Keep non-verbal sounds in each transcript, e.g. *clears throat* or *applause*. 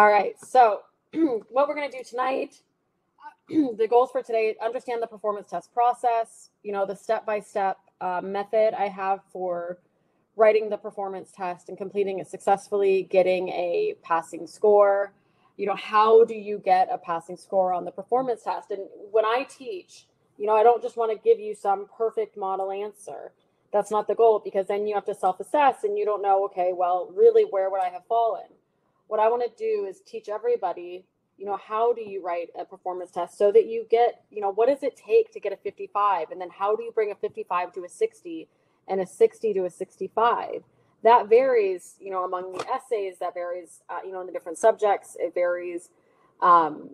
All right. So, *clears throat* what we're going to do tonight, *clears throat* the goals for today, understand the performance test process, you know, the step by step method I have for writing the performance test and completing it successfully, getting a passing score. You know, how do you get a passing score on the performance test? And when I teach, you know, I don't just want to give you some perfect model answer. That's not the goal because then you have to self assess and you don't know, okay, well, really, where would I have fallen? What I want to do is teach everybody, you know, how do you write a performance test so that you get, you know, what does it take to get a 55? And then how do you bring a 55 to a 60 and a 60 to a 65? That varies, you know, among the essays, that varies, uh, you know, in the different subjects. It varies, um,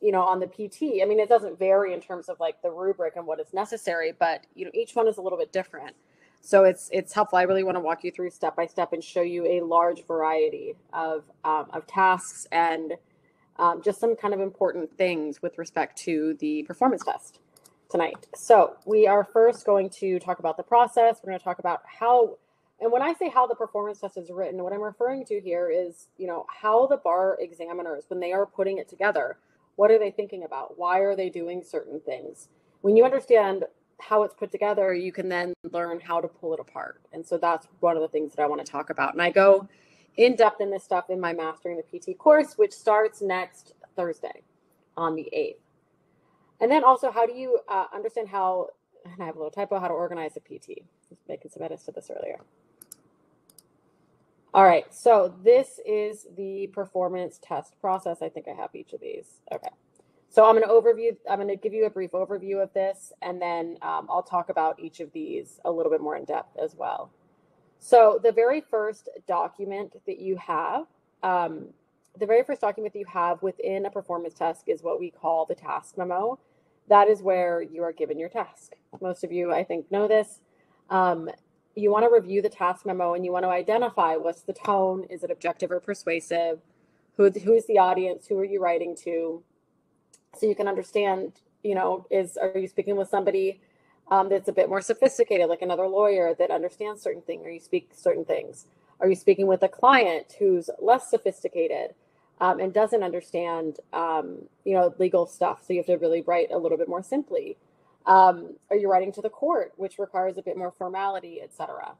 you know, on the PT. I mean, it doesn't vary in terms of like the rubric and what is necessary, but, you know, each one is a little bit different. So it's it's helpful. I really want to walk you through step by step and show you a large variety of um, of tasks and um, just some kind of important things with respect to the performance test tonight. So we are first going to talk about the process. We're going to talk about how, and when I say how the performance test is written, what I'm referring to here is you know how the bar examiners when they are putting it together, what are they thinking about? Why are they doing certain things? When you understand how it's put together, you can then learn how to pull it apart. And so that's one of the things that I want to talk about. And I go in depth in this stuff in my Mastering the PT course, which starts next Thursday on the 8th. And then also, how do you uh, understand how, and I have a little typo, how to organize a PT? Just making some edits to this earlier. All right, so this is the performance test process. I think I have each of these. Okay. So I'm going to overview, I'm going to give you a brief overview of this, and then um, I'll talk about each of these a little bit more in depth as well. So the very first document that you have, um, the very first document that you have within a performance task is what we call the task memo. That is where you are given your task. Most of you, I think, know this. Um, you want to review the task memo and you want to identify what's the tone, is it objective or persuasive, who, who is the audience, who are you writing to, so you can understand you know is are you speaking with somebody um, that's a bit more sophisticated like another lawyer that understands certain things or you speak certain things? Are you speaking with a client who's less sophisticated um, and doesn't understand um, you know legal stuff so you have to really write a little bit more simply? Um, are you writing to the court which requires a bit more formality etc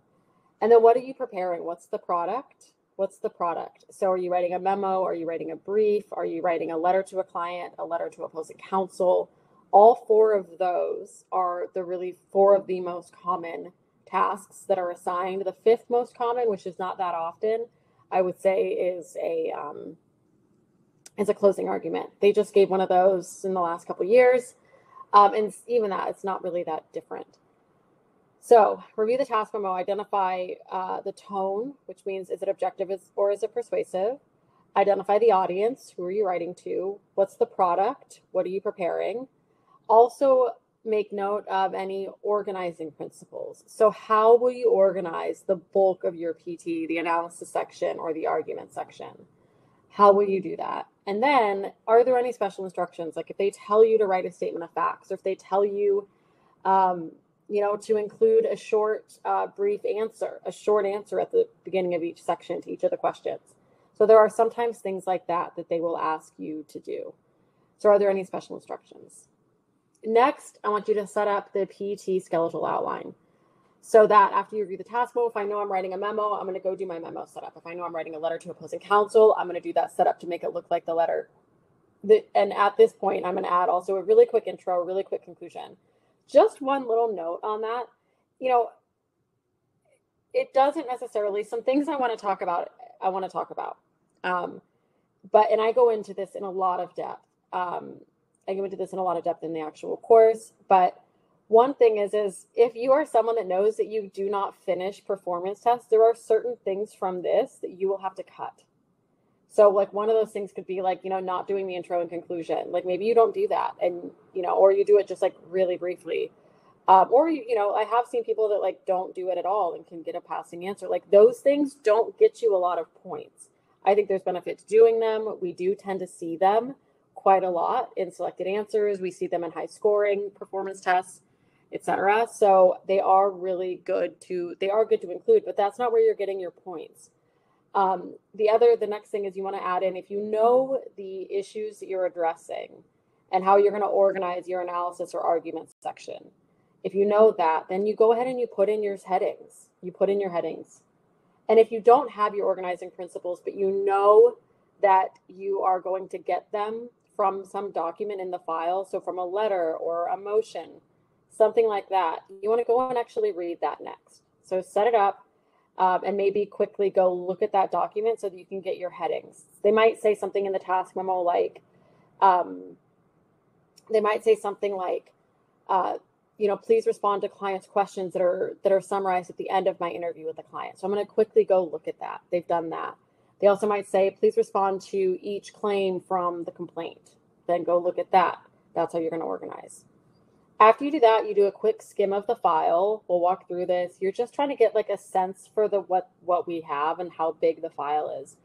and then what are you preparing? What's the product what's the product? So are you writing a memo? Are you writing a brief? Are you writing a letter to a client a letter to opposing counsel? All four of those are the really four of the most common tasks that are assigned. The fifth most common which is not that often i would say is a um, is a closing argument. They just gave one of those in the last couple years. Um, and even that it's not really that different so review the task memo, identify uh, the tone, which means is it objective or is it persuasive? Identify the audience, who are you writing to? What's the product? What are you preparing? Also make note of any organizing principles. So how will you organize the bulk of your PT, the analysis section or the argument section? How will you do that? And then are there any special instructions? Like if they tell you to write a statement of facts or if they tell you, um, you know, to include a short, uh, brief answer, a short answer at the beginning of each section to each of the questions. So there are sometimes things like that that they will ask you to do. So are there any special instructions? Next, I want you to set up the PT skeletal outline. So that after you review the task memo, if I know I'm writing a memo, I'm going to go do my memo setup. If I know I'm writing a letter to opposing counsel, I'm going to do that setup to make it look like the letter. The, and at this point, I'm going to add also a really quick intro, a really quick conclusion just one little note on that. You know, it doesn't necessarily, some things I want to talk about, I want to talk about. Um, but, and I go into this in a lot of depth. Um, I go into this in a lot of depth in the actual course. But one thing is, is if you are someone that knows that you do not finish performance tests, there are certain things from this that you will have to cut. So like one of those things could be like, you know, not doing the intro and conclusion. Like maybe you don't do that and, you know, or you do it just like really briefly. Um, or, you know, I have seen people that like don't do it at all and can get a passing answer. Like those things don't get you a lot of points. I think there's benefit to doing them. We do tend to see them quite a lot in selected answers. We see them in high scoring performance tests, etc. So they are really good to they are good to include, but that's not where you're getting your points. Um, the other, the next thing is you want to add in if you know the issues that you're addressing and how you're going to organize your analysis or argument section. If you know that, then you go ahead and you put in your headings. You put in your headings. And if you don't have your organizing principles, but you know that you are going to get them from some document in the file, so from a letter or a motion, something like that, you want to go and actually read that next. So set it up um, and maybe quickly go look at that document so that you can get your headings. They might say something in the task memo like, um, they might say something like, uh, you know, please respond to clients' questions that are that are summarized at the end of my interview with the client. So I'm going to quickly go look at that. They've done that. They also might say, please respond to each claim from the complaint. Then go look at that. That's how you're going to organize. After you do that, you do a quick skim of the file. We'll walk through this. You're just trying to get like a sense for the what what we have and how big the file is.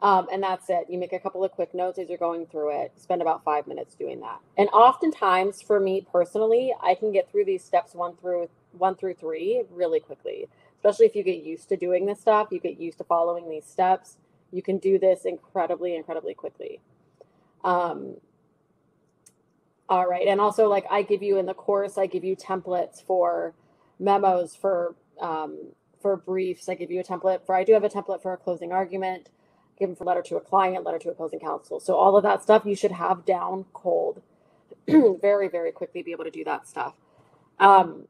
Um, and that's it. You make a couple of quick notes as you're going through it. Spend about five minutes doing that. And oftentimes, for me personally, I can get through these steps one through one through three really quickly. Especially if you get used to doing this stuff, you get used to following these steps. You can do this incredibly, incredibly quickly. Um, all right, and also like I give you in the course, I give you templates for memos for um, for briefs. I give you a template for. I do have a template for a closing argument given for letter to a client, letter to opposing counsel. So all of that stuff you should have down cold *clears throat* very, very quickly be able to do that stuff. Um,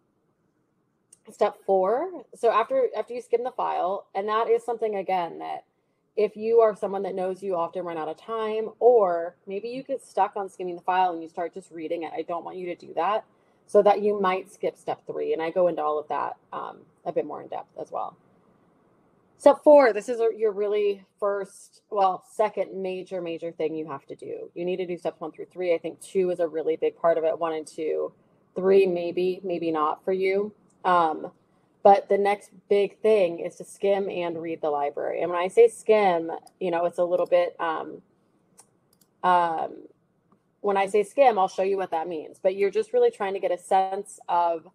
step four. So after after you skim the file, and that is something again that if you are someone that knows you often run out of time, or maybe you get stuck on skimming the file and you start just reading it. I don't want you to do that. So that you might skip step three. And I go into all of that um, a bit more in depth as well. Step four, this is your really first, well, second major, major thing you have to do. You need to do steps one through three. I think two is a really big part of it. One and two, three, maybe, maybe not for you. Um, but the next big thing is to skim and read the library. And when I say skim, you know, it's a little bit, um, um, when I say skim, I'll show you what that means. But you're just really trying to get a sense of,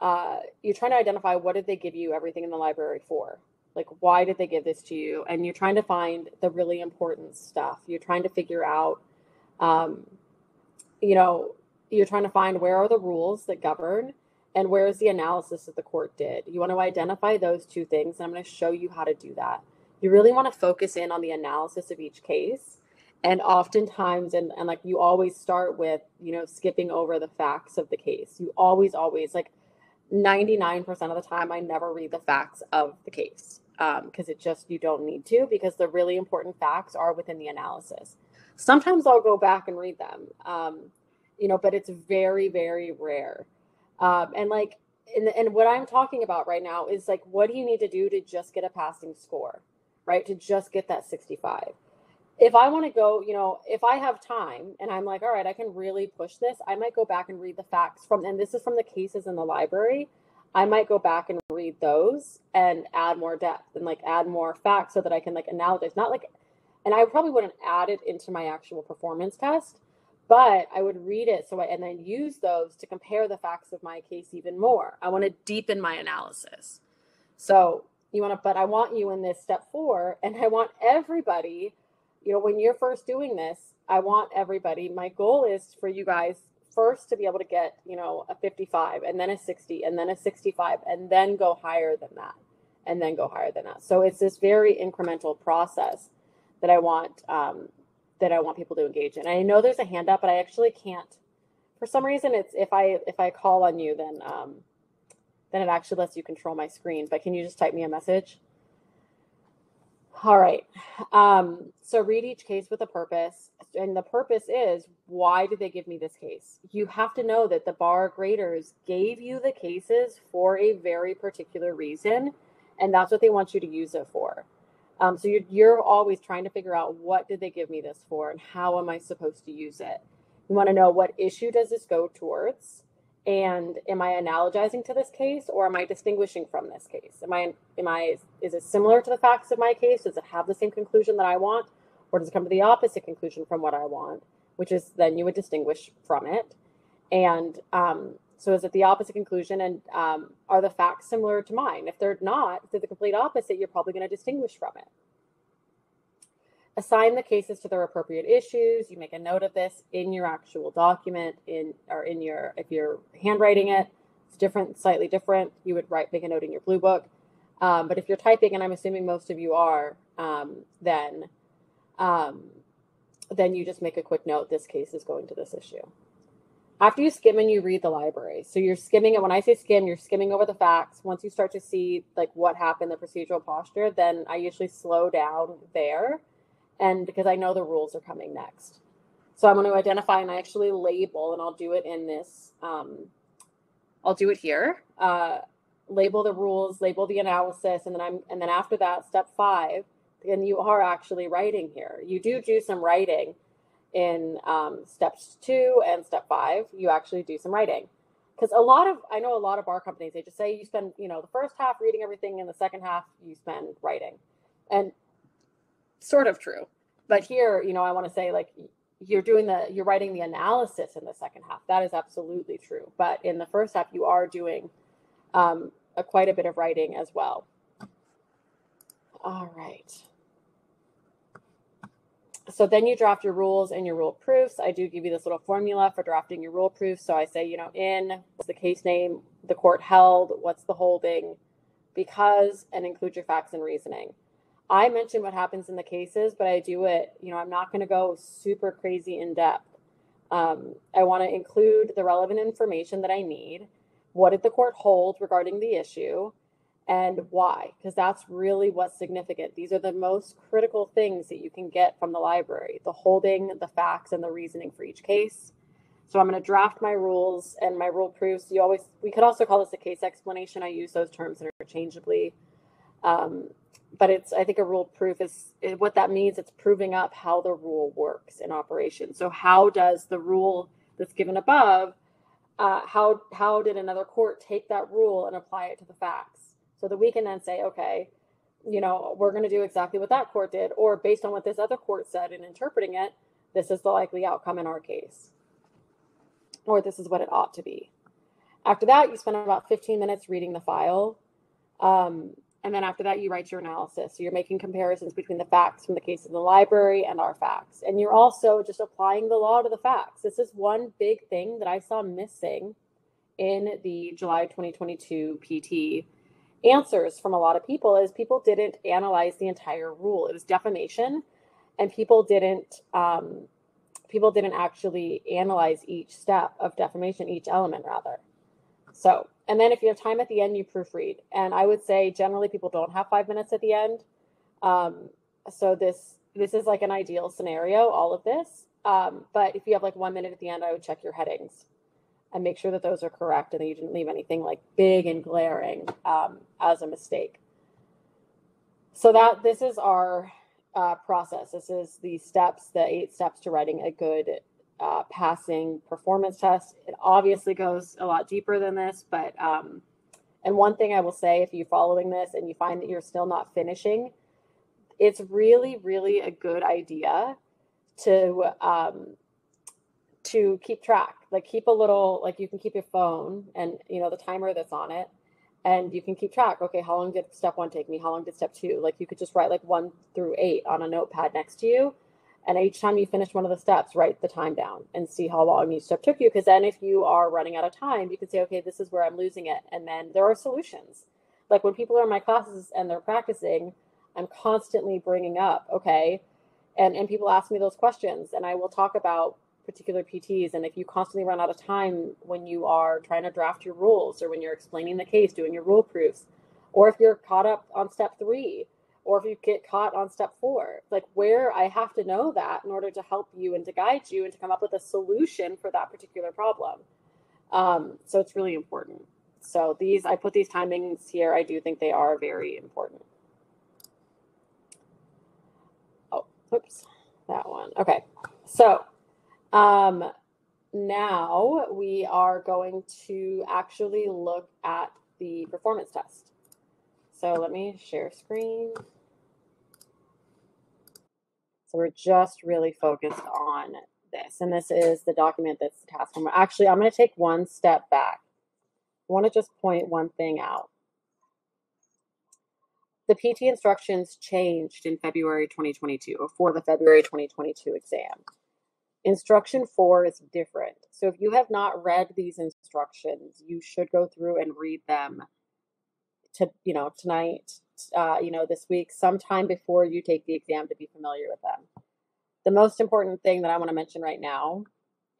uh, you're trying to identify what did they give you everything in the library for like why did they give this to you and you're trying to find the really important stuff you're trying to figure out um, you know you're trying to find where are the rules that govern and where is the analysis that the court did you want to identify those two things and i'm going to show you how to do that you really want to focus in on the analysis of each case and oftentimes and, and like you always start with you know skipping over the facts of the case you always always like 99% of the time i never read the facts of the case because um, it just you don't need to because the really important facts are within the analysis. Sometimes I'll go back and read them, um, you know, but it's very very rare. Um, and like, and, and what I'm talking about right now is like, what do you need to do to just get a passing score, right? To just get that 65. If I want to go, you know, if I have time and I'm like, all right, I can really push this, I might go back and read the facts from, and this is from the cases in the library I might go back and read those and add more depth and like add more facts so that I can like analogize. Not like, and I probably wouldn't add it into my actual performance test, but I would read it so I and then use those to compare the facts of my case even more. I want to deepen my analysis. So you want to, but I want you in this step four, and I want everybody, you know, when you're first doing this, I want everybody. My goal is for you guys first to be able to get, you know, a 55 and then a 60 and then a 65 and then go higher than that and then go higher than that. So it's this very incremental process that I want um, that I want people to engage in. I know there's a hand up, but I actually can't. For some reason, it's if I if I call on you, then um, then it actually lets you control my screen. But can you just type me a message? All right. Um, so read each case with a purpose. And the purpose is why did they give me this case? You have to know that the bar graders gave you the cases for a very particular reason. And that's what they want you to use it for. Um, so you're, you're always trying to figure out what did they give me this for and how am I supposed to use it? You want to know what issue does this go towards? and am i analogizing to this case or am i distinguishing from this case? Am i am i is it similar to the facts of my case? Does it have the same conclusion that i want? Or does it come to the opposite conclusion from what i want? Which is then you would distinguish from it. And um, so is it the opposite conclusion and um, are the facts similar to mine if they're not if they're the complete opposite you're probably going to distinguish from it assign the cases to their appropriate issues. You make a note of this in your actual document in or in your if you're handwriting it, it's different, slightly different. You would write make a note in your blue book. Um, but if you're typing, and I'm assuming most of you are, um, then um, then you just make a quick note. This case is going to this issue. After you skim and you read the library, so you're skimming it. When I say skim, you're skimming over the facts. Once you start to see like what happened, the procedural posture, then I usually slow down there, and because I know the rules are coming next. So I'm going to identify and I actually label, and I'll do it in this. Um, I'll do it here. Uh, label the rules, label the analysis, and then I'm and then after that, step five, then you are actually writing here. You do do some writing in um, steps two and step five. You actually do some writing because a lot of I know a lot of bar companies they just say you spend you know the first half reading everything and the second half you spend writing, and sort of true. But here, you know, I want to say like you're doing the you're writing the analysis in the second half. That is absolutely true. But in the first half, you are doing um, a, quite a bit of writing as well. All right. So then you draft your rules and your rule proofs. I do give you this little formula for drafting your rule proofs. So I say, you know, in what's the case name, the court held, what's the holding, because, and include your facts and reasoning. I mention what happens in the cases, but I do it, you know, I'm not going to go super crazy in depth. Um, I want to include the relevant information that I need. What did the court hold regarding the issue and why? Because that's really what's significant. These are the most critical things that you can get from the library the holding, the facts, and the reasoning for each case. So I'm going to draft my rules and my rule proofs. You always, we could also call this a case explanation. I use those terms interchangeably. Um, but it's i think a rule proof is, what that means it's proving up how the rule works in operation so how does the rule that's given above uh, how how did another court take that rule and apply it to the facts so that we can then say okay you know we're going to do exactly what that court did or based on what this other court said in interpreting it this is the likely outcome in our case or this is what it ought to be after that you spend about 15 minutes reading the file um, and then after that, you write your analysis. So you're making comparisons between the facts from the case in the library and our facts. And you're also just applying the law to the facts. This is one big thing that I saw missing in the July 2022 PT answers from a lot of people is people didn't analyze the entire rule. It was defamation, and people didn't um, people didn't actually analyze each step of defamation, each element rather. So and then if you have time at the end, you proofread. And I would say generally people don't have five minutes at the end. Um, so this this is like an ideal scenario, all of this. Um, but if you have like one minute at the end, I would check your headings and make sure that those are correct and that you didn't leave anything like big and glaring um, as a mistake. So that this is our uh, process. This is the steps, the eight steps to writing a good uh, passing performance test. It obviously goes a lot deeper than this, but um, and one thing I will say, if you're following this and you find that you're still not finishing, it's really, really a good idea to um, to keep track. Like keep a little, like you can keep your phone and you know the timer that's on it, and you can keep track. Okay, how long did step one take me? How long did step two? Like you could just write like one through eight on a notepad next to you and each time you finish one of the steps, write the time down and see how long each step took you. Because then, if you are running out of time, you can say, okay, this is where I'm losing it. And then there are solutions. Like when people are in my classes and they're practicing, I'm constantly bringing up, okay, and, and people ask me those questions, and I will talk about particular PTs. And if you constantly run out of time when you are trying to draft your rules or when you're explaining the case, doing your rule proofs, or if you're caught up on step three, or if you get caught on step four like where i have to know that in order to help you and to guide you and to come up with a solution for that particular problem. Um, so it's really important. So these i put these timings here. I do think they are very important. Oh oops that one. Okay so um, now we are going to actually look at the performance test so let me share screen so we're just really focused on this. And this is the document that's the task homework. Actually, I'm going to take one step back. I want to just point one thing out. the PT instructions changed in February 2022 or for the February 2022 exam. Instruction four is different. So if you have not read these instructions, you should go through and read them to, you know, tonight, uh, you know, this week, sometime before you take the exam to be familiar with them. The most important thing that I want to mention right now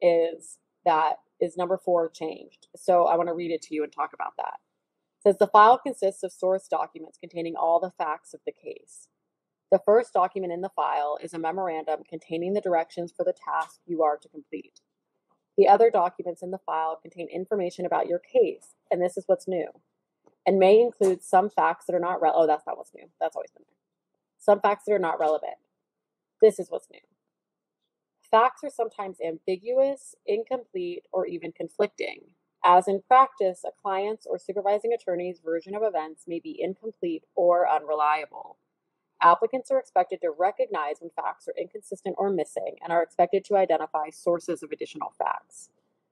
is that is number four changed. So I want to read it to you and talk about that says the file consists of source documents containing all the facts of the case. The first document in the file is a memorandum containing the directions for the task you are to complete. The other documents in the file contain information about your case, and this is what's new, and may include some facts that are not relevant. Oh, that's not what's new. That's always been there. Some facts that are not relevant. This is what's new. Facts are sometimes ambiguous, incomplete, or even conflicting. As in practice, a client's or supervising attorney's version of events may be incomplete or unreliable. Applicants are expected to recognize when facts are inconsistent or missing and are expected to identify sources of additional facts.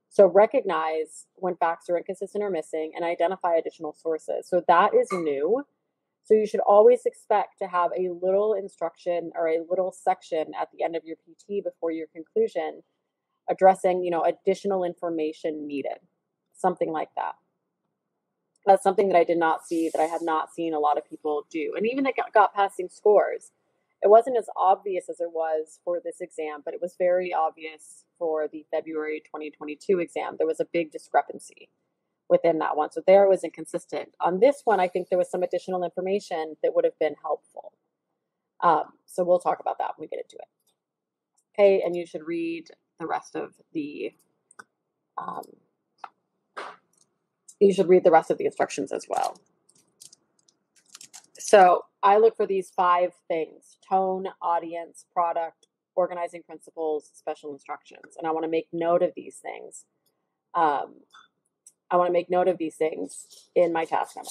So, recognize when facts are inconsistent or missing and identify additional sources. So, that is new. So, you should always expect to have a little instruction or a little section at the end of your PT before your conclusion addressing, you know, additional information needed something like that. That's something that I did not see, that I had not seen a lot of people do. And even that got, got passing scores, it wasn't as obvious as it was for this exam, but it was very obvious for the February 2022 exam. There was a big discrepancy within that one. So there was inconsistent. On this one, I think there was some additional information that would have been helpful. Um, so we'll talk about that when we get into it. Okay, and you should read the rest of the um, you should read the rest of the instructions as well. So I look for these five things tone, audience, product, organizing principles, special instructions. And I want to make note of these things. Um, I want to make note of these things in my task memo.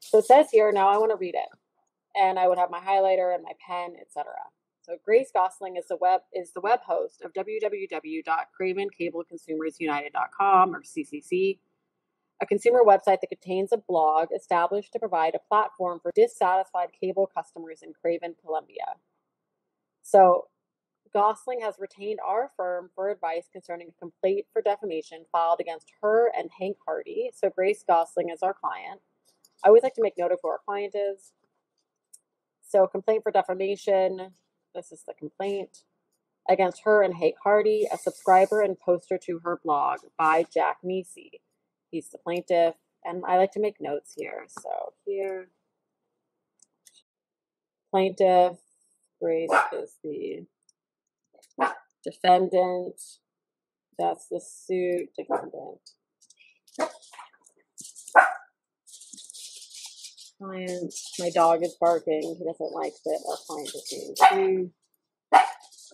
So it says here, now I want to read it. And I would have my highlighter and my pen, etc. So Grace Gosling is the web is the web host of www.cravencableconsumersunited.com or CCC a consumer website that contains a blog established to provide a platform for dissatisfied cable customers in Craven, Columbia. So, Gosling has retained our firm for advice concerning a complaint for defamation filed against her and Hank Hardy. So, Grace Gosling is our client. I always like to make note of who our client is. So, complaint for defamation. This is the complaint against her and Hank Hardy, a subscriber and poster to her blog by Jack Nisi. He's the plaintiff. And I like to make notes here. So here, plaintiff, Grace is the defendant. That's the suit, defendant. Client, my dog is barking. He doesn't like that our client is being sued.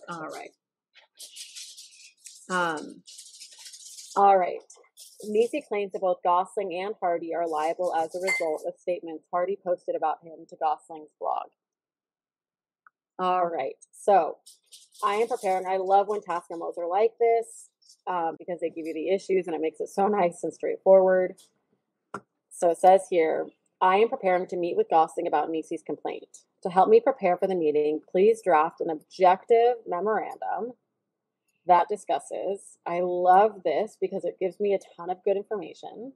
All right. Um, all right. Nisi claims that both Gosling and Hardy are liable as a result of statements Hardy posted about him to Gosling's blog. All right, so I am preparing. I love when task memos are like this um, because they give you the issues and it makes it so *laughs* nice and straightforward. So it says here, I am preparing to meet with Gosling about Nisi's complaint. To help me prepare for the meeting, please draft an objective memorandum that discusses, I love this because it gives me a ton of good information.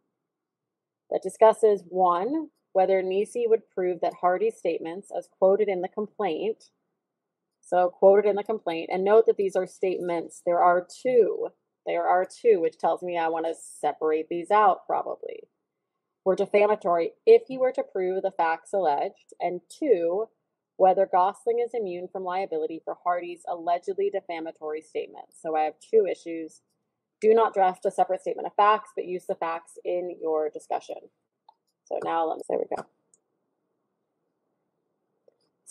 That discusses one, whether Nisi would prove that Hardy's statements, as quoted in the complaint, so quoted in the complaint, and note that these are statements, there are two, there are two, which tells me I want to separate these out probably, were defamatory if he were to prove the facts alleged, and two, whether Gosling is immune from liability for Hardy's allegedly defamatory statements. So I have two issues. Do not draft a separate statement of facts, but use the facts in your discussion. So now let me, there we go.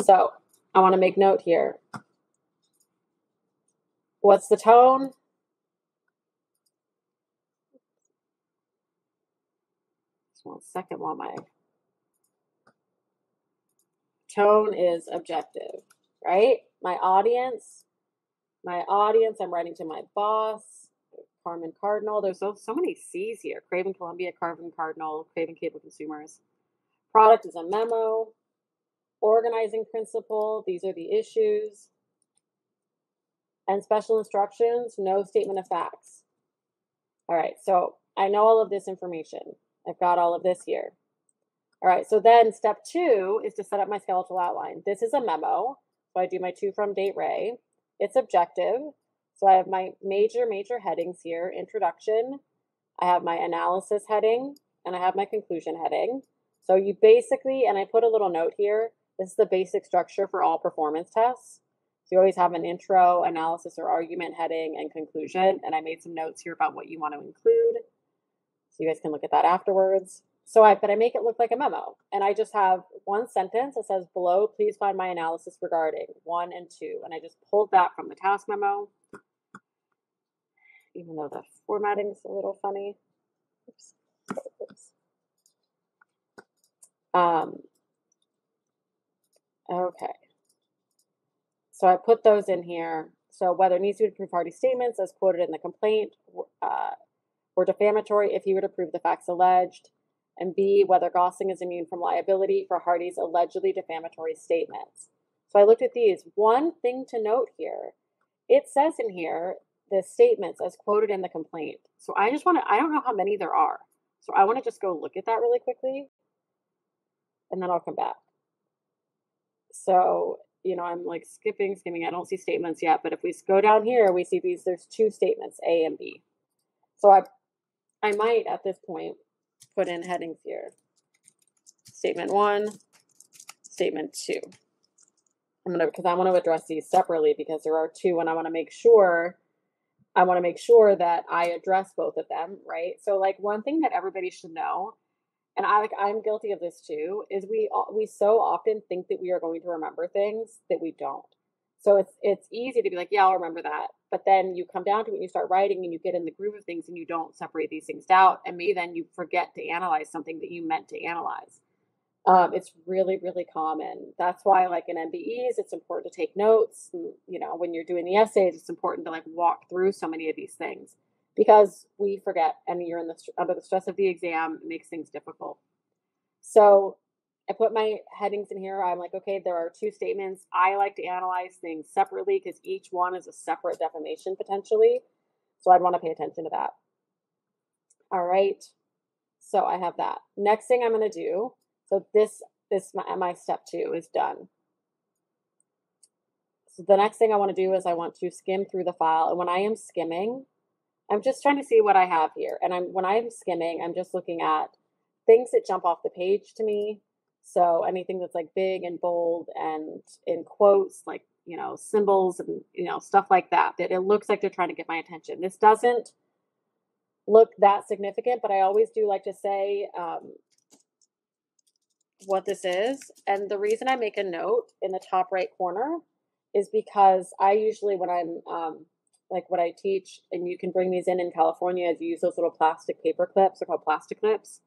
So I want to make note here. What's the tone? One second while my tone is objective, right? My audience, my audience, I'm writing to my boss, Carmen Cardinal. There's so, so many C's here. Craven Columbia, Carmen Cardinal, Craven Cable Consumers. Product is a memo. organizing principle, these are the issues. And special instructions, no statement of facts. All right, so I know all of this information. I've got all of this here. All right, so then step two is to set up my skeletal outline. This is a memo. So I do my two from date ray. It's objective. So I have my major, major headings here introduction, I have my analysis heading, and I have my conclusion heading. So you basically, and I put a little note here, this is the basic structure for all performance tests. So you always have an intro, analysis or argument heading, and conclusion. And I made some notes here about what you want to include. So you guys can look at that afterwards. So I, but I make it look like a memo. And I just have one sentence that says below, please find my analysis regarding one and two. And I just pulled that from the task memo. Even though the formatting is a little funny. Oops. Oops. Um, okay. So I put those in here. So whether it needs to be proof party statements as quoted in the complaint uh, were defamatory if he would approve the facts alleged, and B, whether Gosling is immune from liability for Hardy's allegedly defamatory statements. So I looked at these. One thing to note here, it says in here the statements as quoted in the complaint. So I just want to, I don't know how many there are. So I want to just go look at that really quickly and then I'll come back. So, you know, I'm like skipping, skimming. I don't see statements yet, but if we go down here, we see these, there's two statements, A and B. So I, I might at this point put in headings here. Statement one, statement two. I'm gonna because I want to address these separately because there are two, and I want to make sure I want to make sure that I address both of them, right? So like one thing that everybody should know, and I like I'm guilty of this too, is we we so often think that we are going to remember things that we don't. So it's it's easy to be like, yeah, I'll remember that. But then you come down to it and you start writing and you get in the groove of things and you don't separate these things out. And maybe then you forget to analyze something that you meant to analyze. Um, it's really, really common. That's why, like in MBEs, it's important to take notes. And, you know, when you're doing the essays, it's important to like walk through so many of these things because we forget, and you're in the under the stress of the exam, it makes things difficult. So I put my headings in here. I'm like, okay, there are two statements. I like to analyze things separately because each one is a separate defamation potentially. So I'd want to pay attention to that. All right. So I have that. Next thing I'm going to do so this this my, my step two is done. So the next thing I want to do is I want to skim through the file. And when I am skimming, I'm just trying to see what I have here. And I'm when I'm skimming, I'm just looking at things that jump off the page to me. So anything that's like big and bold and in quotes, like you know, symbols and you know, stuff like that, that it looks like they're trying to get my attention. This doesn't look that significant, but I always do like to say, um, what this is. And the reason I make a note in the top right corner is because I usually, when I'm um, like what I teach, and you can bring these in in California, is you use those little plastic paper clips. They're called plastic clips.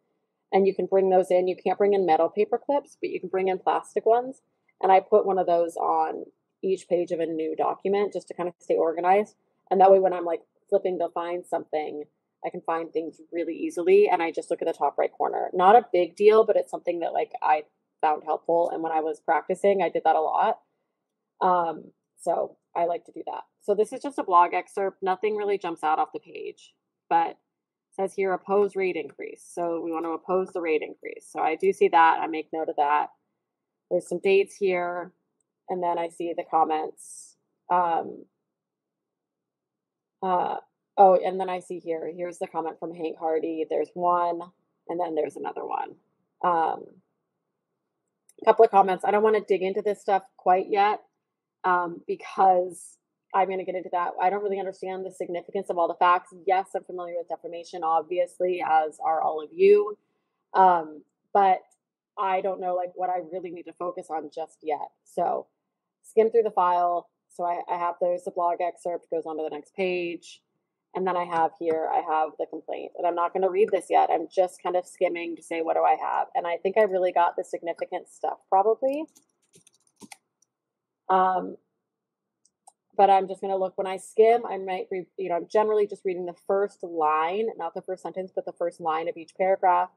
And you can bring those in. You can't bring in metal paper clips, but you can bring in plastic ones. And I put one of those on each page of a new document just to kind of stay organized. And that way, when I'm like flipping to find something, I can find things really easily and I just look at the top right corner. Not a big deal, but it's something that like I found helpful and when I was practicing, I did that a lot. Um so I like to do that. So this is just a blog excerpt. Nothing really jumps out off the page, but says here oppose rate increase. So we want to oppose the rate increase. So I do see that. I make note of that. There's some dates here, and then I see the comments. Um, uh, Oh, and then I see here, here's the comment from Hank Hardy. There's one, and then there's another one. Um, a couple of comments. I don't want to dig into this stuff quite yet um, because I'm going to get into that. I don't really understand the significance of all the facts. Yes, I'm familiar with defamation, obviously, as are all of you. Um, but I don't know like what I really need to focus on just yet. So skim through the file. So I, I have there's the blog excerpt goes on to the next page. And then I have here, I have the complaint. And I'm not going to read this yet. I'm just kind of skimming to say, what do I have? And I think I really got the significant stuff probably. Um, but I'm just going to look when I skim. I might read, you know, I'm generally just reading the first line, not the first sentence, but the first line of each paragraph,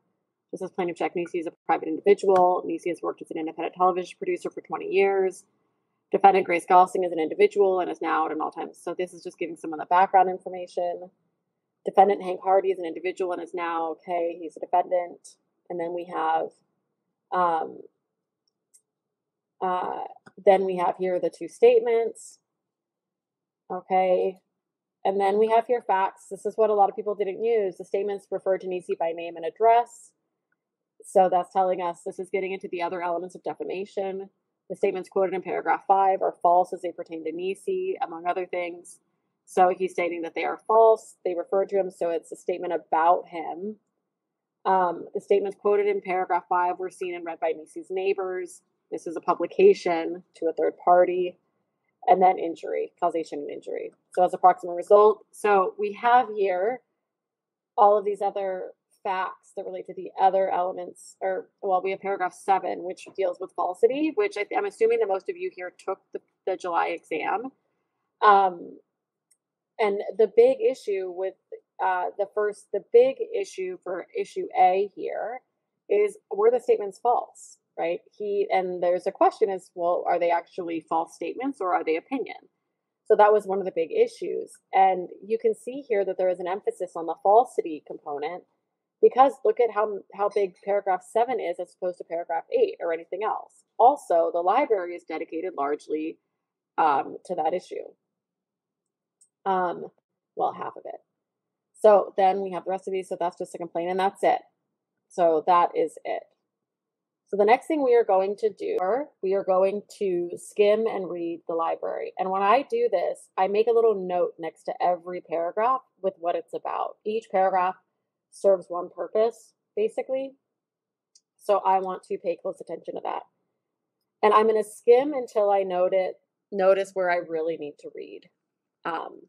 This is plaintiff Jack Nisi is a private individual. Nisi has worked as an independent television producer for 20 years. Defendant Grace Gosling is an individual and is now at an all-time. So this is just giving some of the background information. Defendant Hank Hardy is an individual and is now okay. He's a defendant. And then we have, um, uh, then we have here the two statements. Okay. And then we have here facts. This is what a lot of people didn't use. The statements refer to Nisi by name and address. So that's telling us this is getting into the other elements of defamation. The statements quoted in paragraph five are false as they pertain to Nisi, among other things. So he's stating that they are false. They refer to him, so it's a statement about him. Um, the statements quoted in paragraph five were seen and read by Nisi's neighbors. This is a publication to a third party. And then injury, causation and injury. So as a proximate result. So we have here all of these other facts that relate to the other elements, or well, we have paragraph seven, which deals with falsity, which I, am assuming that most of you here took the, the July exam. Um, and the big issue with uh, the first, the big issue for issue A here is were the statements false, right? He and there's a question is, well, are they actually false statements or are they opinion? So that was one of the big issues. And you can see here that there is an emphasis on the falsity component because look at how how big paragraph 7 is as opposed to paragraph 8 or anything else. Also, the library is dedicated largely um, to that issue. Um, well, half of it. So then we have the rest of these. So that's just a complaint, and that's it. So that is it. So the next thing we are going to do, we are going to skim and read the library. And when I do this, I make a little note next to every paragraph with what it's about. Each paragraph serves one purpose, basically. So I want to pay close attention to that. And I'm going to skim until I note it, notice where I really need to read. Um,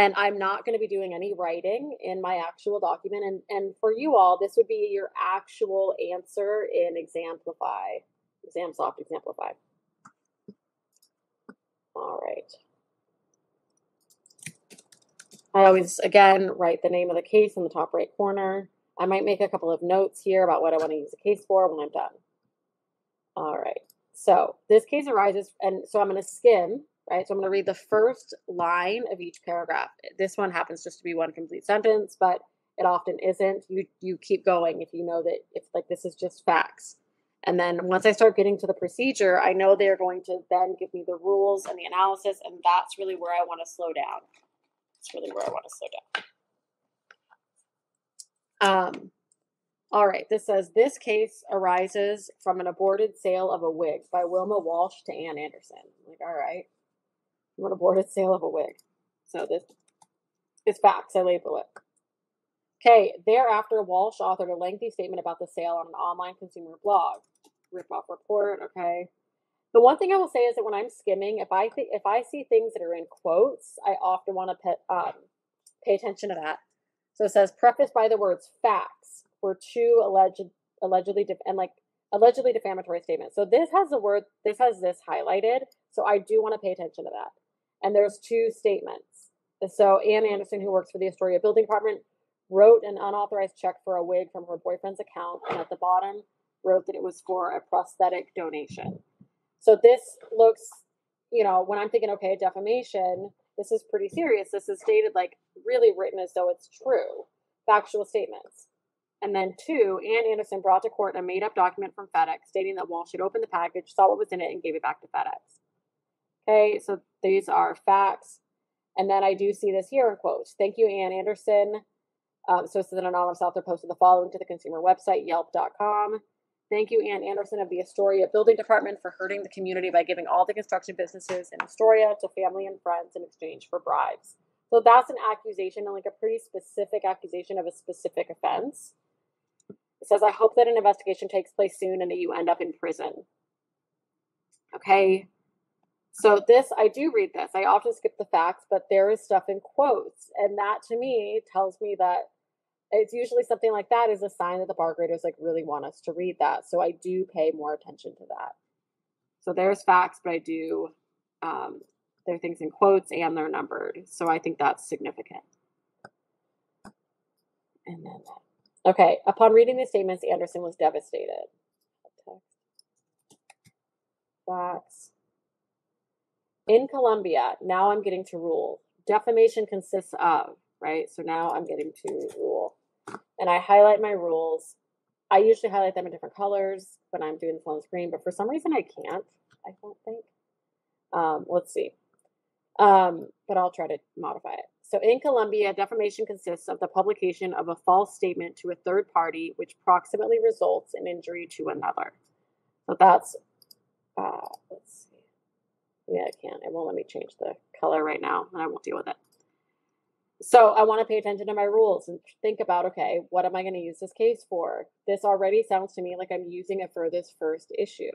and I'm not going to be doing any writing in my actual document. And, and for you all, this would be your actual answer in Examplify, ExamSoft Examplify. All right. I always, again, write the name of the case in the top right corner. I might make a couple of notes here about what I want to use the case for when I'm done. All right. So this case arises, and so I'm going to skim right? So I'm going to read the first line of each paragraph. This one happens just to be one complete sentence, but it often isn't. You you keep going if you know that it's like this is just facts. And then once I start getting to the procedure, I know they're going to then give me the rules and the analysis, and that's really where I want to slow down. That's really where I want to slow down. Um, all right, this says this case arises from an aborted sale of a wig by Wilma Walsh to Ann Anderson. I'm like, all right. I'm an aborted sale of a wig. So this is facts. I label it. Okay, thereafter, Walsh authored a lengthy statement about the sale on an online consumer blog. Ripoff Report, okay. The one thing I will say is that when I'm skimming, if I think if I see things that are in quotes, I often want to pay, um, pay attention to that. So it says, prefaced by the words "facts" were two alleged, allegedly, def- and like allegedly defamatory statements. So this has the word, this has this highlighted. So I do want to pay attention to that and there's two statements. So Ann Anderson, who works for the Astoria Building Department, wrote an unauthorized check for a wig from her boyfriend's account, and at the bottom wrote that it was for a prosthetic donation. So this looks, you know, when I'm thinking, okay, defamation, this is pretty serious. This is stated like really written as though it's true, factual statements. And then two, Ann Anderson brought to court a made up document from FedEx stating that Walsh had opened the package, saw what was in it, and gave it back to FedEx. So these are facts. And then I do see this here in quotes. Thank you, Ann Anderson. Um, so this is an anonymous author posted the following to the consumer website, yelp.com. Thank you, Ann Anderson of the Astoria Building Department, for hurting the community by giving all the construction businesses in Astoria to family and friends in exchange for bribes. So that's an accusation and like a pretty specific accusation of a specific offense. It says, I hope that an investigation takes place soon and that you end up in prison. Okay. So this, I do read this. I often skip the facts, but there is stuff in quotes, and that to me tells me that it's usually something like that is a sign that the bar graders like really want us to read that. So I do pay more attention to that. So there's facts, but I do um, there are things in quotes and they're numbered. So I think that's significant. And then Okay, upon reading the statements, Anderson was devastated. Facts. In Columbia, now I'm getting to rule. Defamation consists of, right? So now I'm getting to rule. And I highlight my rules. I usually highlight them in different colors when I'm doing on screen, but for some reason I can't, I don't think. Um, let's see. Um, but I'll try to modify it. So in Columbia, defamation consists of the publication of a false statement to a third party which proximately results in injury to another. So that's, uh, let's. Yeah, I can't. It won't let me change the color right now, and I won't deal with it. So I want to pay attention to my rules and think about okay, what am I going to use this case for? This already sounds to me like I'm using it for this first issue.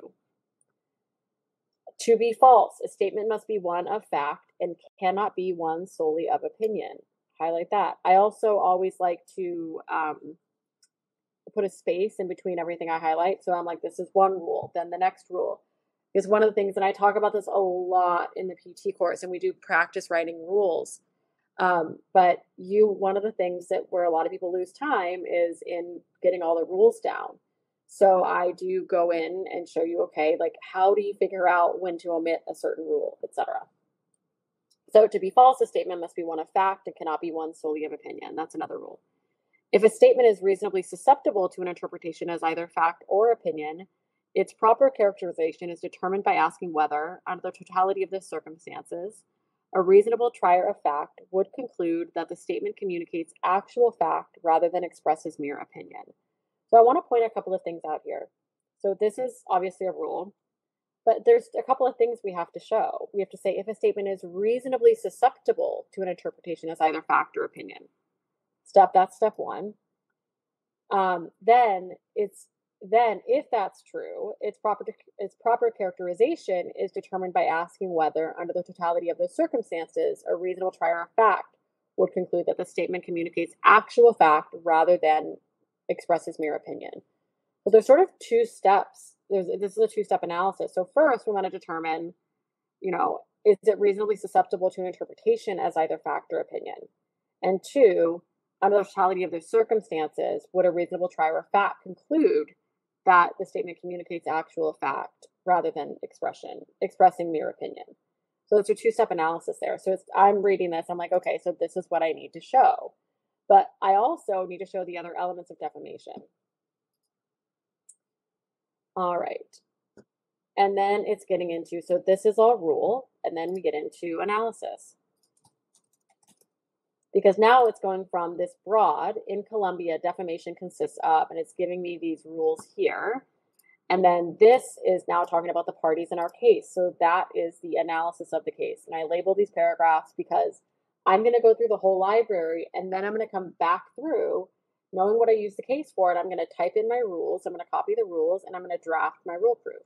To be false, a statement must be one of fact and cannot be one solely of opinion. Highlight that. I also always like to um, put a space in between everything I highlight. So I'm like, this is one rule, then the next rule. Is one of the things, and I talk about this a lot in the PT course, and we do practice writing rules. Um, but you, one of the things that where a lot of people lose time is in getting all the rules down. So I do go in and show you, okay, like how do you figure out when to omit a certain rule, etc. So to be false, a statement must be one of fact and cannot be one solely of opinion. That's another rule. If a statement is reasonably susceptible to an interpretation as either fact or opinion, its proper characterization is determined by asking whether, under the totality of the circumstances, a reasonable trier of fact would conclude that the statement communicates actual fact rather than expresses mere opinion. So I want to point a couple of things out here. So this is obviously a rule, but there's a couple of things we have to show. We have to say if a statement is reasonably susceptible to an interpretation as either fact or opinion. Step that's step one. Um, then it's then if that's true, its proper its proper characterization is determined by asking whether, under the totality of the circumstances, a reasonable trier of fact would conclude that the statement communicates actual fact rather than expresses mere opinion. So there's sort of two steps. There's this is a two-step analysis. So first, we want to determine, you know, is it reasonably susceptible to an interpretation as either fact or opinion? And two, under the totality of the circumstances, would a reasonable trier of fact conclude that the statement communicates actual fact rather than expression, expressing mere opinion? So it's a two-step analysis there. So it's I'm reading this, I'm like, okay, so this is what I need to show. But I also need to show the other elements of defamation. All right. And then it's getting into, so this is all rule, and then we get into analysis. Because now it's going from this broad, in Columbia, defamation consists of, and it's giving me these rules here. And then this is now talking about the parties in our case. So that is the analysis of the case. And I label these paragraphs because I'm going to go through the whole library and then I'm going to come back through knowing what I use the case for, and I'm going to type in my rules. I'm going to copy the rules and I'm going to draft my rule proof.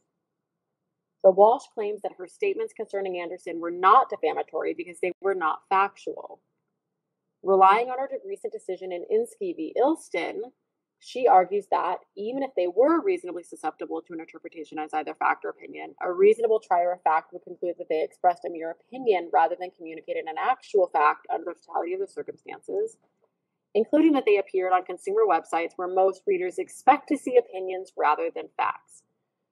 So Walsh claims that her statements concerning Anderson were not defamatory because they were not factual. Relying on her recent decision in Inskeep v. Ilston, she argues that even if they were reasonably susceptible to an interpretation as either fact or opinion, a reasonable trier of fact would conclude that they expressed a mere opinion rather than communicated an actual fact under the totality of the circumstances, including that they appeared on consumer websites where most readers expect to see opinions rather than facts.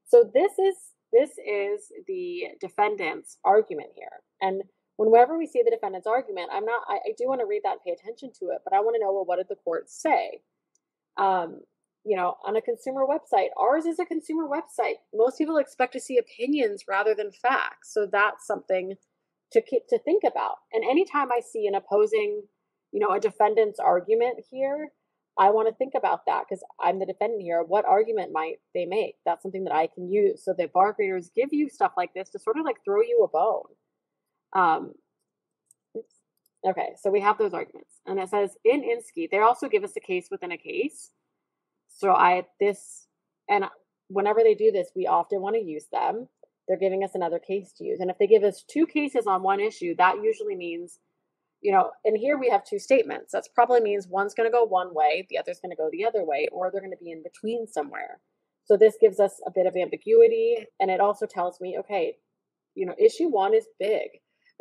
So this is this is the defendant's argument here. And whenever we see the defendant's argument, I'm not I, I do want to read that and pay attention to it, but I want to know well, what did the court say? um, you know, on a consumer website. Ours is a consumer website. Most people expect to see opinions rather than facts. So that's something to keep to think about. And anytime I see an opposing, you know, a defendant's argument here, I want to think about that because I'm the defendant here. What argument might they make? That's something that I can use. So that bar graders give you stuff like this to sort of like throw you a bone. Um, Okay, so we have those arguments. And it says in Inskeep, they also give us a case within a case. So I this and whenever they do this, we often want to use them. They're giving us another case to use. And if they give us two cases on one issue, that usually means, you know, and here we have two statements. That's probably means one's going to go one way, the other's going to go the other way, or they're going to be in between somewhere. So this gives us a bit of ambiguity. And it also tells me, okay, you know, issue one is big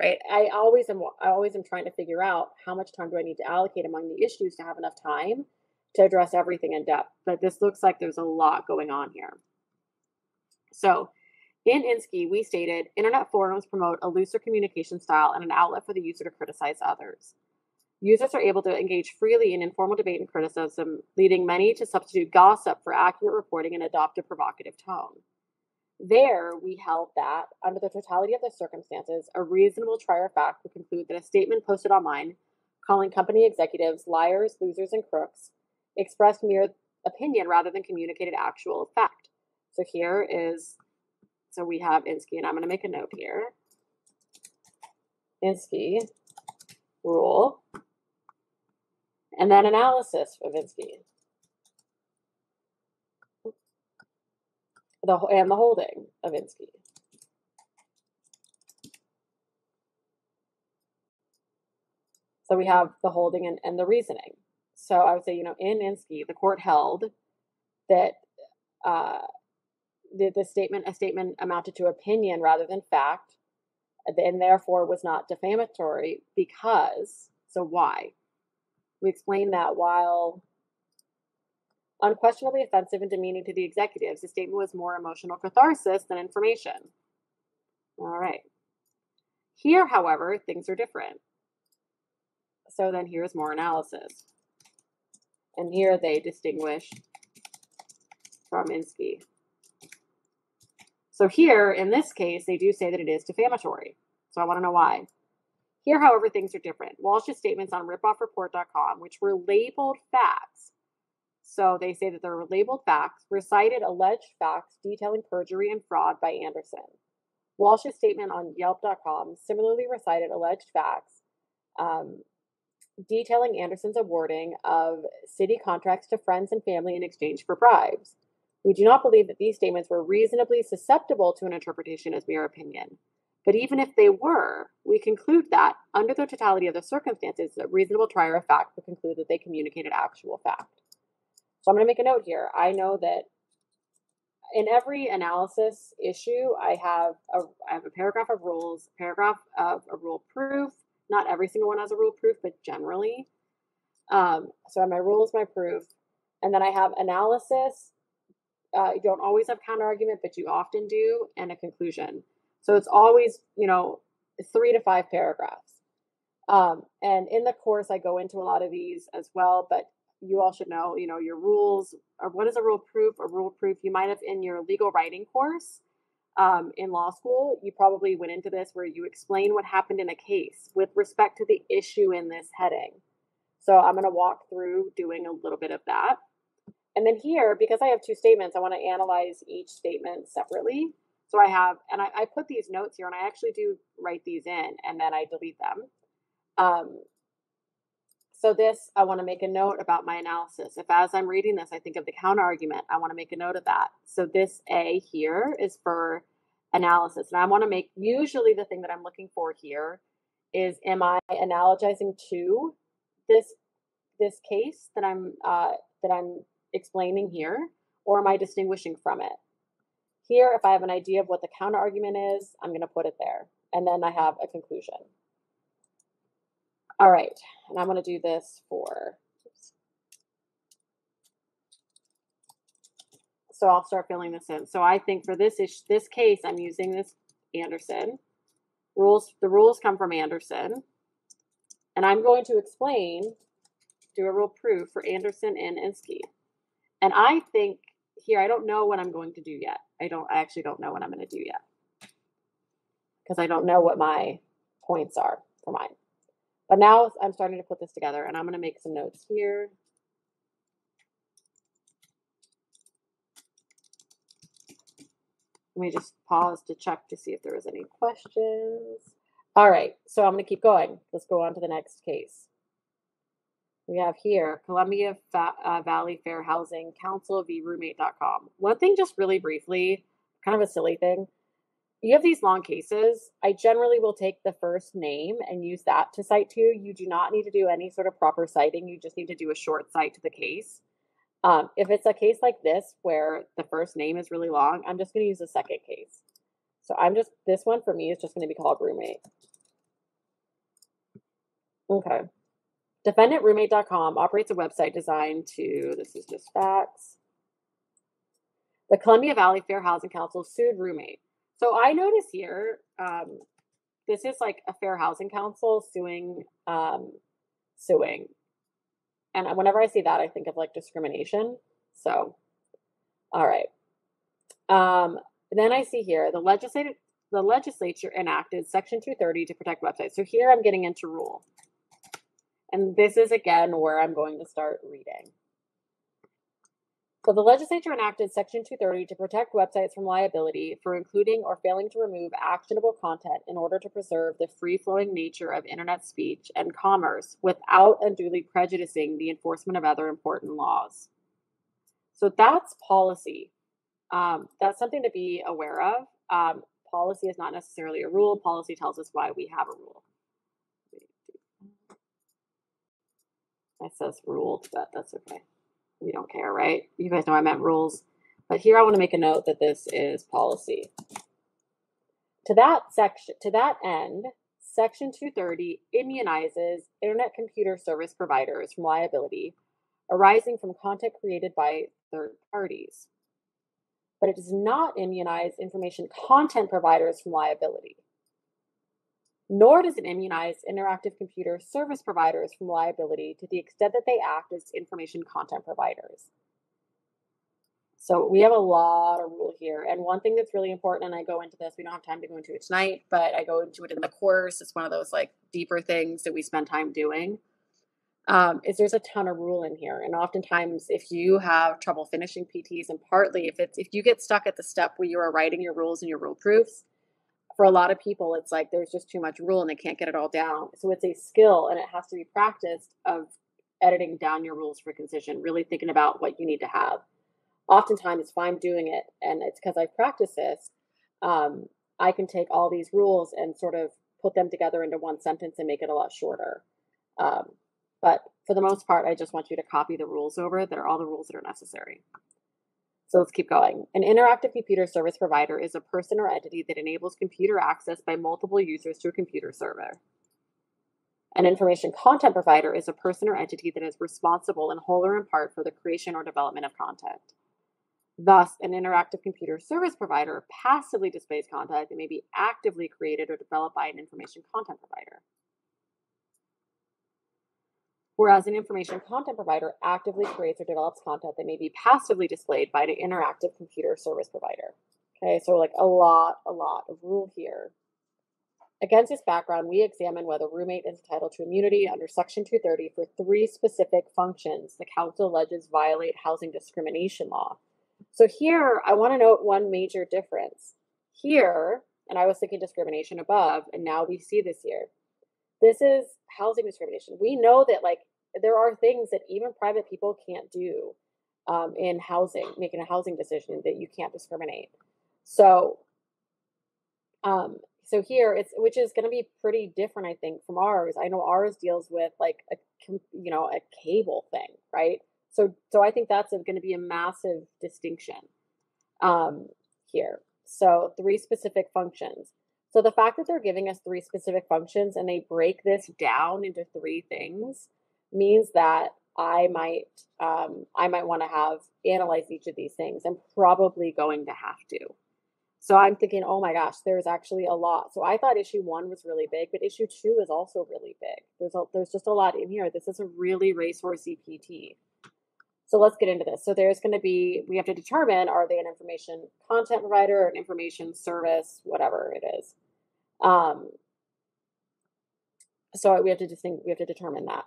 right? I always am I always am trying to figure out how much time do I need to allocate among the issues to have enough time to address everything in depth, but this looks like there's a lot going on here. So, in Inskeep, we stated internet forums promote a looser communication style and an outlet for the user to criticize others. Users are able to engage freely in informal debate and criticism, leading many to substitute gossip for accurate reporting and adopt a provocative tone. There, we held that, under the totality of the circumstances, a reasonable trier of fact would conclude that a statement posted online calling company executives liars, losers, and crooks expressed mere opinion rather than communicated actual fact. So here is so we have Inskeep, and I'm going to make a note here. Inskeep rule, and then analysis of Inskeep. The, and the holding of Inskeep. So we have the holding and, and the reasoning. So I would say, you know, in Inskeep, the court held that uh, the, the statement a statement amounted to opinion rather than fact and therefore was not defamatory because so why we explained that while unquestionably offensive and demeaning to the executives the statement was more emotional catharsis than information all right here however things are different so then here's more analysis and here they distinguish from Inskeep. So here, in this case, they do say that it is defamatory. So I want to know why. Here, however, things are different. Walsh's statements on ripoffreport.com, which were labeled facts, so they say that they're labeled facts, recited alleged facts detailing perjury and fraud by Anderson. Walsh's statement on Yelp.com similarly recited alleged facts um, detailing Anderson's awarding of city contracts to friends and family in exchange for bribes. We do not believe that these statements were reasonably susceptible to an interpretation as mere opinion. But even if they were, we conclude that, under the totality of the circumstances, a reasonable trier of fact would conclude that they communicated actual fact. So I'm going to make a note here. I know that in every analysis issue, I have a, I have a paragraph of rules, paragraph of a rule proof. Not every single one has a rule proof, but generally. Um, so my rules, my proof, and then I have analysis, uh, you don't always have counter argument, but you often do, and a conclusion. So it's always, you know, three to five paragraphs. Um, and in the course, I go into a lot of these as well, but you all should know, you know, your rules or what is a rule proof? A rule proof you might have in your legal writing course um, in law school, you probably went into this where you explain what happened in a case with respect to the issue in this heading. So I'm going to walk through doing a little bit of that. And then here, because I have two statements, I want to analyze each statement separately. So I have, and I, I, put these notes here, and I actually do write these in, and then I delete them. Um, so this, I want to make a note about my analysis. If as I'm reading this, I think of the counter argument, I want to make a note of that. So this A here is for analysis. And I want to make, usually the thing that I'm looking for here is, am I analogizing to this, this case that I'm, uh, that I'm explaining here, or am I distinguishing from it? Here, if I have an idea of what the counter argument is, I'm going to put it there. And then I have a conclusion. All right, and I'm going to do this for, so I'll start filling this in. So I think for this ish, this case, I'm using this Anderson. Rules, the rules come from Anderson. And I'm going to explain, do a rule proof for Anderson and Inskeep. And I think here, I don't know what I'm going to do yet. I don't, I actually don't know what I'm going to do yet because I don't know what my points are for mine. But now I'm starting to put this together and I'm going to make some notes here. Let me just pause to check to see if there was any questions. All right, so I'm going to keep going. Let's go on to the next case. We have here Columbia Fa- uh, Valley Fair Housing Council v roommate.com. One thing, just really briefly, kind of a silly thing. You have these long cases. I generally will take the first name and use that to cite to. You do not need to do any sort of proper citing. You just need to do a short cite to the case. Um, if it's a case like this where the first name is really long, I'm just going to use the second case. So I'm just, this one for me is just going to be called roommate. Okay. DefendantRoommate.com operates a website designed to, this is just facts. The Columbia Valley Fair Housing Council sued roommate. So I notice here, um, this is like a fair housing council suing, um, suing. And whenever I see that, I think of like discrimination. So, all right. Um, then I see here the legislative the legislature enacted Section 230 to protect websites. So here I'm getting into rule. And this is again where I'm going to start reading. So the legislature enacted Section 230 to protect websites from liability for including or failing to remove actionable content in order to preserve the free flowing nature of internet speech and commerce without unduly prejudicing the enforcement of other important laws. So that's policy. Um, that's something to be aware of. Um, policy is not necessarily a rule. Policy tells us why we have a rule. It says ruled, but that's okay we don't care, right? You guys know I meant rules. But here I want to make a note that this is policy. To that section, to that end, Section 230 immunizes internet computer service providers from liability arising from content created by third parties. But it does not immunize information content providers from liability nor does it immunize interactive computer service providers from liability to the extent that they act as information content providers. So we have a lot of rule here. And one thing that's really important, and I go into this, we don't have time to go into it tonight, but I go into it in the course. It's one of those like deeper things that we spend time doing. Um, is there's a ton of rule in here. And oftentimes if you have trouble finishing PTs and partly if it's if you get stuck at the step where you are writing your rules and your rule proofs, for a lot of people, it's like there's just too much rule and they can't get it all down. So it's a skill and it has to be practiced of editing down your rules for concision, really thinking about what you need to have. Oftentimes, if I'm doing it and it's because i practice this, um, I can take all these rules and sort of put them together into one sentence and make it a lot shorter. Um, but for the most part, I just want you to copy the rules over. That are all the rules that are necessary. So let's keep going. An interactive computer service provider is a person or entity that enables computer access by multiple users to a computer server. An information content provider is a person or entity that is responsible in whole or in part for the creation or development of content. Thus, an interactive computer service provider passively displays content that may be actively created or developed by an information content provider whereas an information content provider actively creates or develops content that may be passively displayed by an interactive computer service provider. Okay, so like a lot, a lot of rule here. Against this background, we examine whether roommate is entitled to immunity under Section 230 for three specific functions the council alleges violate housing discrimination law. So here, I want to note one major difference. Here, and I was thinking discrimination above, and now we see this here. This is housing discrimination. We know that like there are things that even private people can't do um, in housing, making a housing decision that you can't discriminate. So, um, so here it's which is going to be pretty different, I think, from ours. I know ours deals with like a you know a cable thing, right? So, so I think that's going to be a massive distinction um, here. So, three specific functions. So the fact that they're giving us three specific functions and they break this down into three things means that I might um, I might want to have analyze each of these things. I'm probably going to have to. So I'm thinking, oh my gosh, there's actually a lot. So I thought issue one was really big, but issue two is also really big. There's a, there's just a lot in here. This is a really racehorsey PT. So let's get into this. So there's going to be we have to determine are they an information content provider or an information service, whatever it is. Um, so we have to distinct, we have to determine that.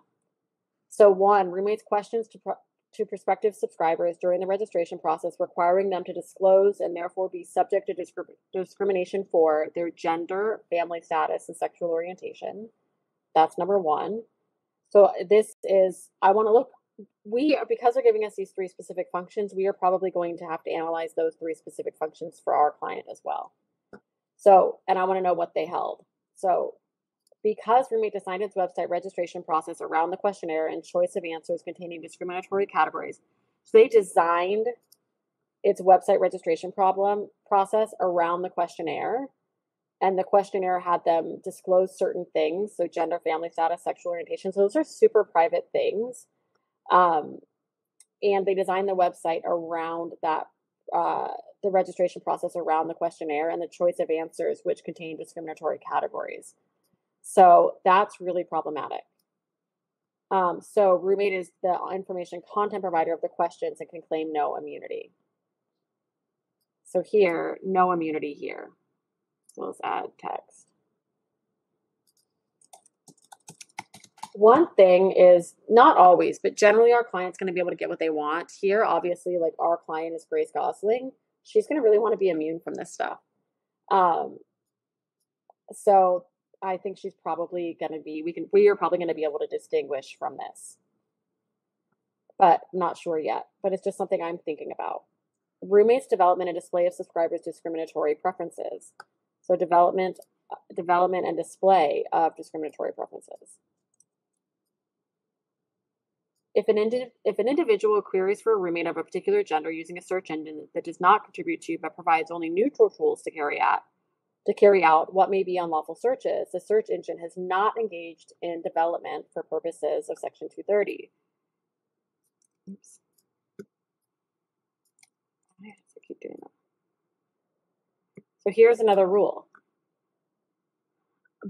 So one, roommates questions to pro- to prospective subscribers during the registration process, requiring them to disclose and therefore be subject to discri- discrimination for their gender, family status, and sexual orientation. That's number one. So this is I want to look. We are because they're giving us these three specific functions. We are probably going to have to analyze those three specific functions for our client as well. So, and I want to know what they held. So, because Roommate designed its website registration process around the questionnaire and choice of answers containing discriminatory categories, so they designed its website registration problem process around the questionnaire. and the questionnaire had them disclose certain things so gender family status sexual orientation so those are super private things um, and they designed the website around that uh, the registration process around the questionnaire and the choice of answers which contain discriminatory categories so that's really problematic um, so roommate is the information content provider of the questions and can claim no immunity so here no immunity here so let's add text. One thing is not always, but generally our client's going to be able to get what they want. Here, obviously, like our client is Grace Gosling. She's going to really want to be immune from this stuff. Um, so I think she's probably going to be, we can, we are probably going to be able to distinguish from this, but not sure yet, but it's just something I'm thinking about. Roommates development and display of subscribers discriminatory preferences. So development, development and display of discriminatory preferences. If an, indi- if an individual queries for a roommate of a particular gender using a search engine that does not contribute to but provides only neutral tools to carry out to carry out what may be unlawful searches, the search engine has not engaged in development for purposes of Section 230. Oops. I have to keep doing that. So here's another rule.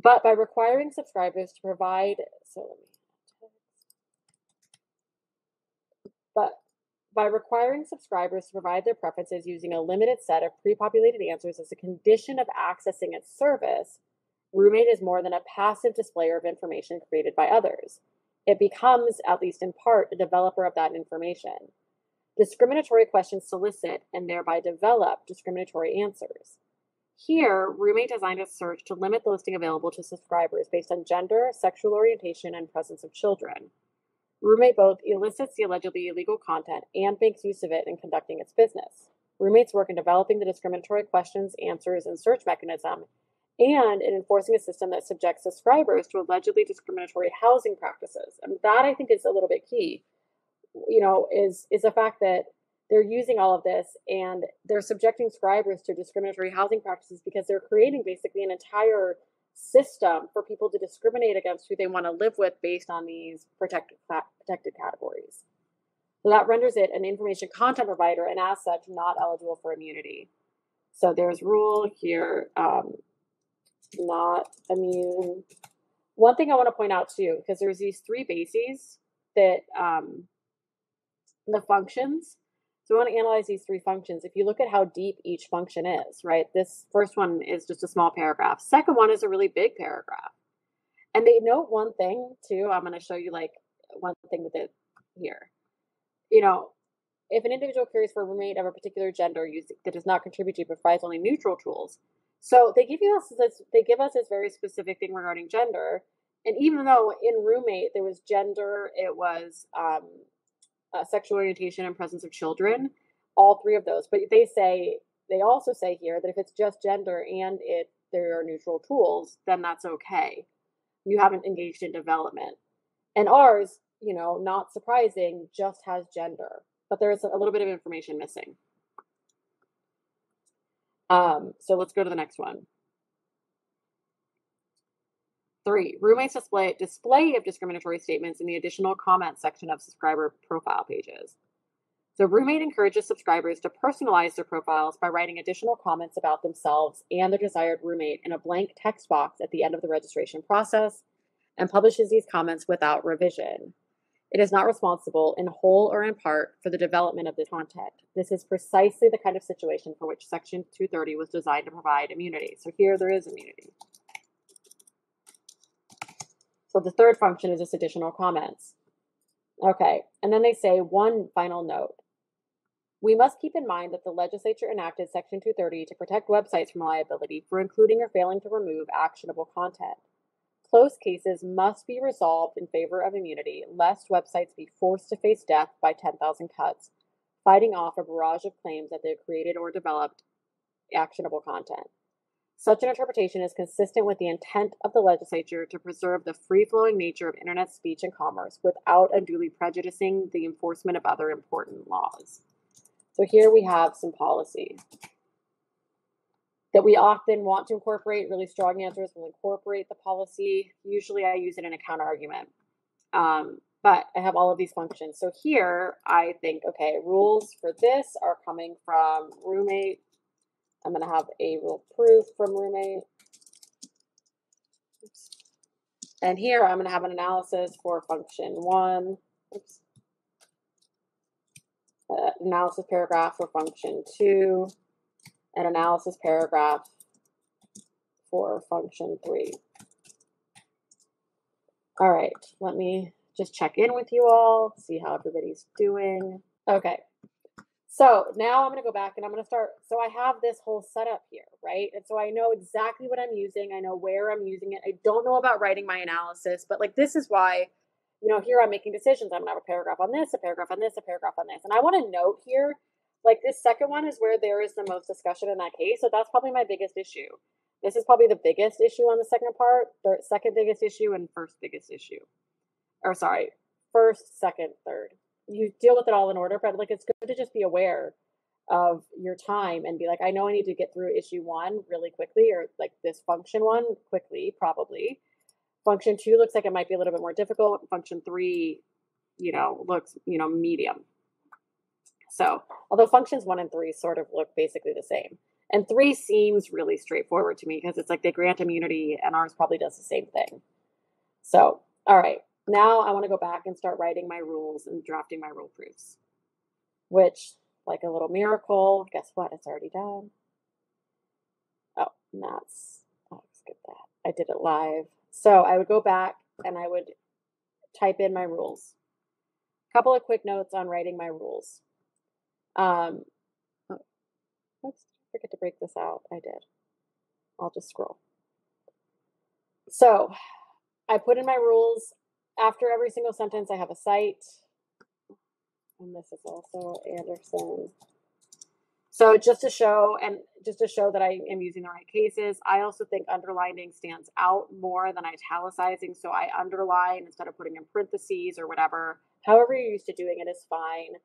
But by requiring subscribers to provide, so let me, but by requiring subscribers to provide their preferences using a limited set of pre-populated answers as a condition of accessing its service, Roommate is more than a passive displayer of information created by others. It becomes, at least in part, a developer of that information. Discriminatory questions solicit and thereby develop discriminatory answers. Here, Roommate designed a search to limit the listing available to subscribers based on gender, sexual orientation, and presence of children. Roommate both elicits the allegedly illegal content and makes use of it in conducting its business. Roommate's work in developing the discriminatory questions, answers, and search mechanism, and in enforcing a system that subjects subscribers to allegedly discriminatory housing practices. And that I think is a little bit key. You know, is is the fact that they're using all of this and they're subjecting subscribers to discriminatory housing practices because they're creating basically an entire system for people to discriminate against who they want to live with based on these protected protected categories. So that renders it an information content provider and as such not eligible for immunity. So there's rule here, um, not immune. One thing I want to point out too, because there's these three bases that um, the functions so we want to analyze these three functions. If you look at how deep each function is, right? This first one is just a small paragraph. Second one is a really big paragraph. And they note one thing too. I'm going to show you like one thing with it here. You know, if an individual cares for a roommate of a particular gender that does not contribute to provides only neutral tools. So they give us this, they give us this very specific thing regarding gender. And even though in roommate there was gender, it was um, uh, sexual orientation and presence of children, all three of those. But they say they also say here that if it's just gender and it there are neutral tools, then that's okay. You haven't engaged in development. And ours, you know, not surprising, just has gender, but there's a little bit of information missing. Um, so let's go to the next one. Three, roommates display display of discriminatory statements in the additional comments section of subscriber profile pages. So roommate encourages subscribers to personalize their profiles by writing additional comments about themselves and their desired roommate in a blank text box at the end of the registration process and publishes these comments without revision. It is not responsible in whole or in part for the development of the content. This is precisely the kind of situation for which Section 230 was designed to provide immunity. So here there is immunity. So the third function is just additional comments. Okay, and then they say one final note. We must keep in mind that the legislature enacted Section 230 to protect websites from liability for including or failing to remove actionable content. Close cases must be resolved in favor of immunity, lest websites be forced to face death by 10,000 cuts, fighting off a barrage of claims that they've created or developed actionable content. Such an interpretation is consistent with the intent of the legislature to preserve the free flowing nature of internet speech and commerce without unduly prejudicing the enforcement of other important laws. So here we have some policy. that we often want to incorporate. Really strong answers will incorporate the policy. Usually I use it in a counter argument. Um, but I have all of these functions. So here I think, okay, rules for this are coming from roommate. I'm going to have a rule proof from roommate. Oops. And here I'm going to have an analysis for function one. Oops. Uh, analysis paragraph for function two, an analysis paragraph for function three. All right, let me just check in with you all, see how everybody's doing. Okay. So now I'm going to go back and I'm going to start. So I have this whole setup here, right? And so I know exactly what I'm using. I know where I'm using it. I don't know about writing my analysis, but like this is why, you know, here I'm making decisions. I'm going to have a paragraph on this, a paragraph on this, a paragraph on this. And I want to note here, like this second one is where there is the most discussion in that case. So that's probably my biggest issue. This is probably the biggest issue on the second part, third, second biggest issue, and first biggest issue or sorry, first, second, third. You deal with it all in order, but like it's good to just be aware of your time and be like, I know I need to get through issue one really quickly, or like this function one quickly, probably. Function two looks like it might be a little bit more difficult. Function three, you know, looks, you know, medium. So, although functions one and three sort of look basically the same. And three seems really straightforward to me because it's like they grant immunity and ours probably does the same thing. So, all right. Now I want to go back and start writing my rules and drafting my rule proofs, which, like a little miracle, guess what? It's already done. Oh, that's, oh, skip that. I did it live. So I would go back and I would type in my rules. A couple of quick notes on writing my rules. Um, oh, oops, forget to break this out. I did. I'll just scroll. So I put in my rules after every single sentence, I have a cite. And this is also Anderson. So just to show and just to show that I am using the right cases, I also think underlining stands out more than italicizing. So I underline instead of putting in parentheses or whatever. However you're used to doing it is fine.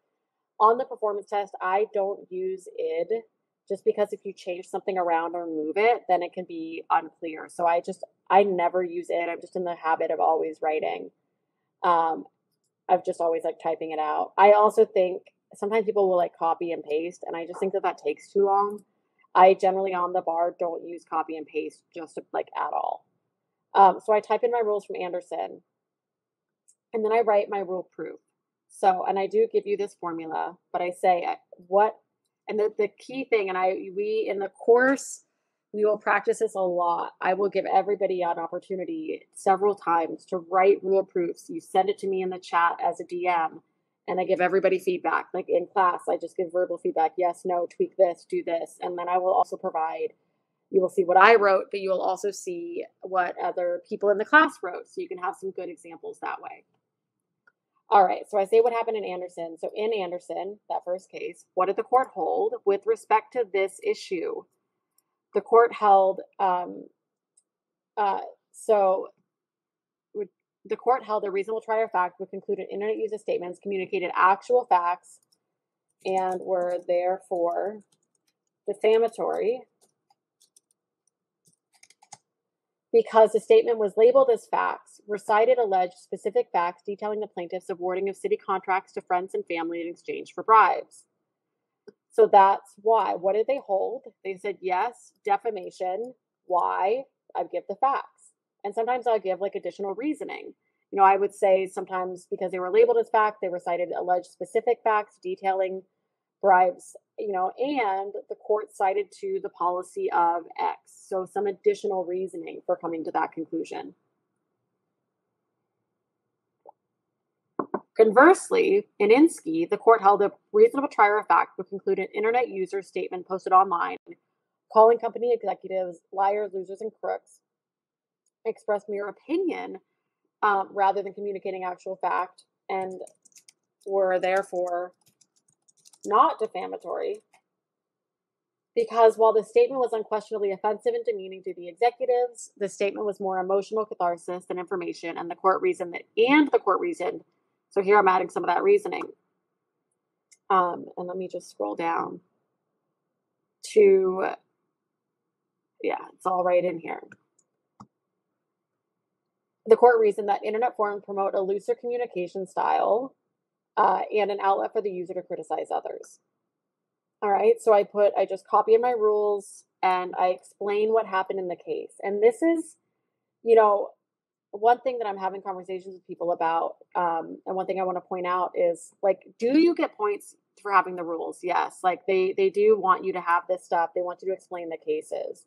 On the performance test, I don't use id just because if you change something around or move it, then it can be unclear. So I just I never use it. I'm just in the habit of always writing. Um, I've just always like typing it out. I also think sometimes people will like copy and paste, and I just think that that takes too long. I generally on the bar don't use copy and paste just like at all. Um, so I type in my rules from Anderson, and then I write my rule proof. So, and I do give you this formula, but I say uh, what, and the, the key thing, and I we in the course we will practice this a lot. I will give everybody an opportunity several times to write rule proofs. You send it to me in the chat as a DM, and I give everybody feedback. Like in class, I just give verbal feedback yes, no, tweak this, do this. And then I will also provide, you will see what I wrote, but you will also see what other people in the class wrote. So you can have some good examples that way. All right, so I say what happened in Anderson. So in Anderson, that first case, what did the court hold with respect to this issue? The court held um, uh, so the court held a reasonable trier of fact would conclude an internet user statements communicated actual facts and were therefore defamatory because the statement was labeled as facts, recited alleged specific facts detailing the plaintiff's awarding of city contracts to friends and family in exchange for bribes. So that's why. What did they hold? They said yes, defamation. Why? I give the facts. And sometimes I'll give like additional reasoning. You know, I would say sometimes because they were labeled as fact, they recited alleged specific facts detailing bribes, you know, and the court cited to the policy of X. So some additional reasoning for coming to that conclusion. Conversely, in Inskeep, the court held a reasonable trier of fact would conclude an internet user statement posted online calling company executives liars, losers, and crooks expressed mere opinion um, rather than communicating actual fact and were therefore not defamatory. Because while the statement was unquestionably offensive and demeaning to the executives, the statement was more emotional catharsis than information, and the court reasoned that and the court reasoned so here I'm adding some of that reasoning. Um, and let me just scroll down to yeah, it's all right in here. The court reasoned that internet forums promote a looser communication style uh, and an outlet for the user to criticize others. All right, so I put, I just copy in my rules and I explain what happened in the case. And this is, you know, one thing that I'm having conversations with people about, um, and one thing I want to point out is like, do you get points for having the rules? Yes, like they they do want you to have this stuff. They want you to explain the cases.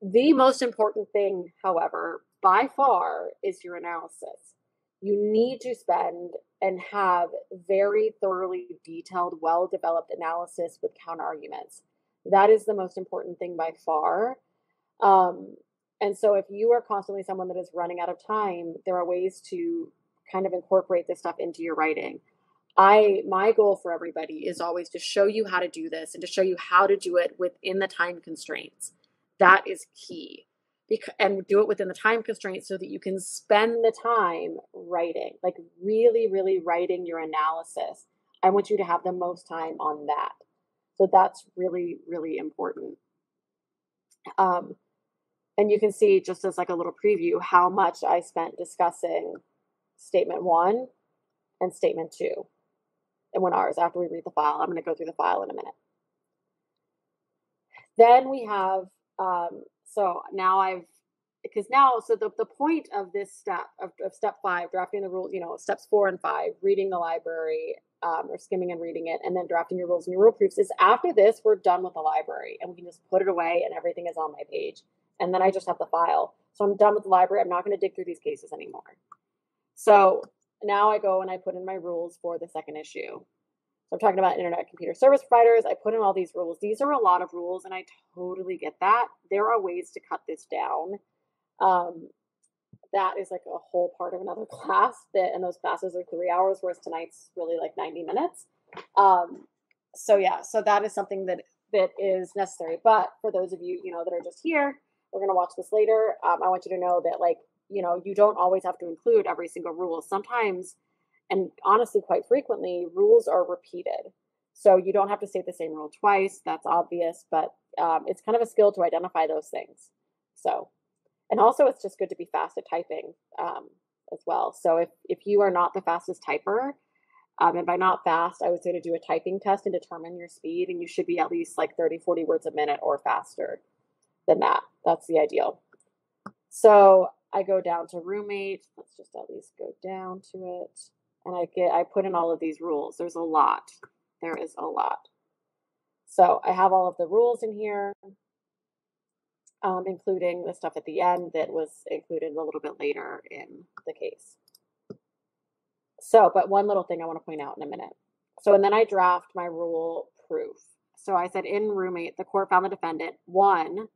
The most important thing, however, by far, is your analysis. You need to spend and have very thoroughly detailed, well developed analysis with counter arguments. That is the most important thing by far. Um, and so, if you are constantly someone that is running out of time, there are ways to kind of incorporate this stuff into your writing. I my goal for everybody is always to show you how to do this and to show you how to do it within the time constraints. That is key and do it within the time constraints so that you can spend the time writing, like really, really writing your analysis. I want you to have the most time on that. So that's really, really important. Um, and you can see just as like a little preview how much I spent discussing statement one and statement two and when ours after we read the file. I'm going to go through the file in a minute. Then we have um, so now I've because now so the, the point of this step of, of step five drafting the rules you know steps four and five reading the library um, or skimming and reading it and then drafting your rules and your rule proofs is after this we're done with the library and we can just put it away and everything is on my page and then i just have the file so i'm done with the library i'm not going to dig through these cases anymore so now i go and i put in my rules for the second issue so I'm talking about internet computer service providers. I put in all these rules. These are a lot of rules, and I totally get that. There are ways to cut this down. Um, that is like a whole part of another *laughs* class that and those classes are three hours whereas tonight's really like 90 minutes um, so yeah so that is something that that is necessary but for those of you you know that are just here we're going to watch this later. Um, i want you to know that like you know you don't always have to include every single rule. Sometimes and honestly quite frequently rules are repeated. So you don't have to state the same rule twice that's obvious but um, it's kind of a skill to identify those things. So and also it's just good to be fast at typing um, as well. So if if you are not the fastest typer um, and by not fast i would say to do a typing test and determine your speed and you should be at least like 30 40 words a minute or faster than that. That's the ideal. So i go down to roommate. Let's just at least go down to it. And i get i put in all of these rules. There's a lot. There is a lot. So i have all of the rules in here um, including the stuff at the end that was included a little bit later in the case. So, but one little thing I want to point out in a minute. So, and then I draft my rule proof. So I said in roommate, the court found the defendant, one,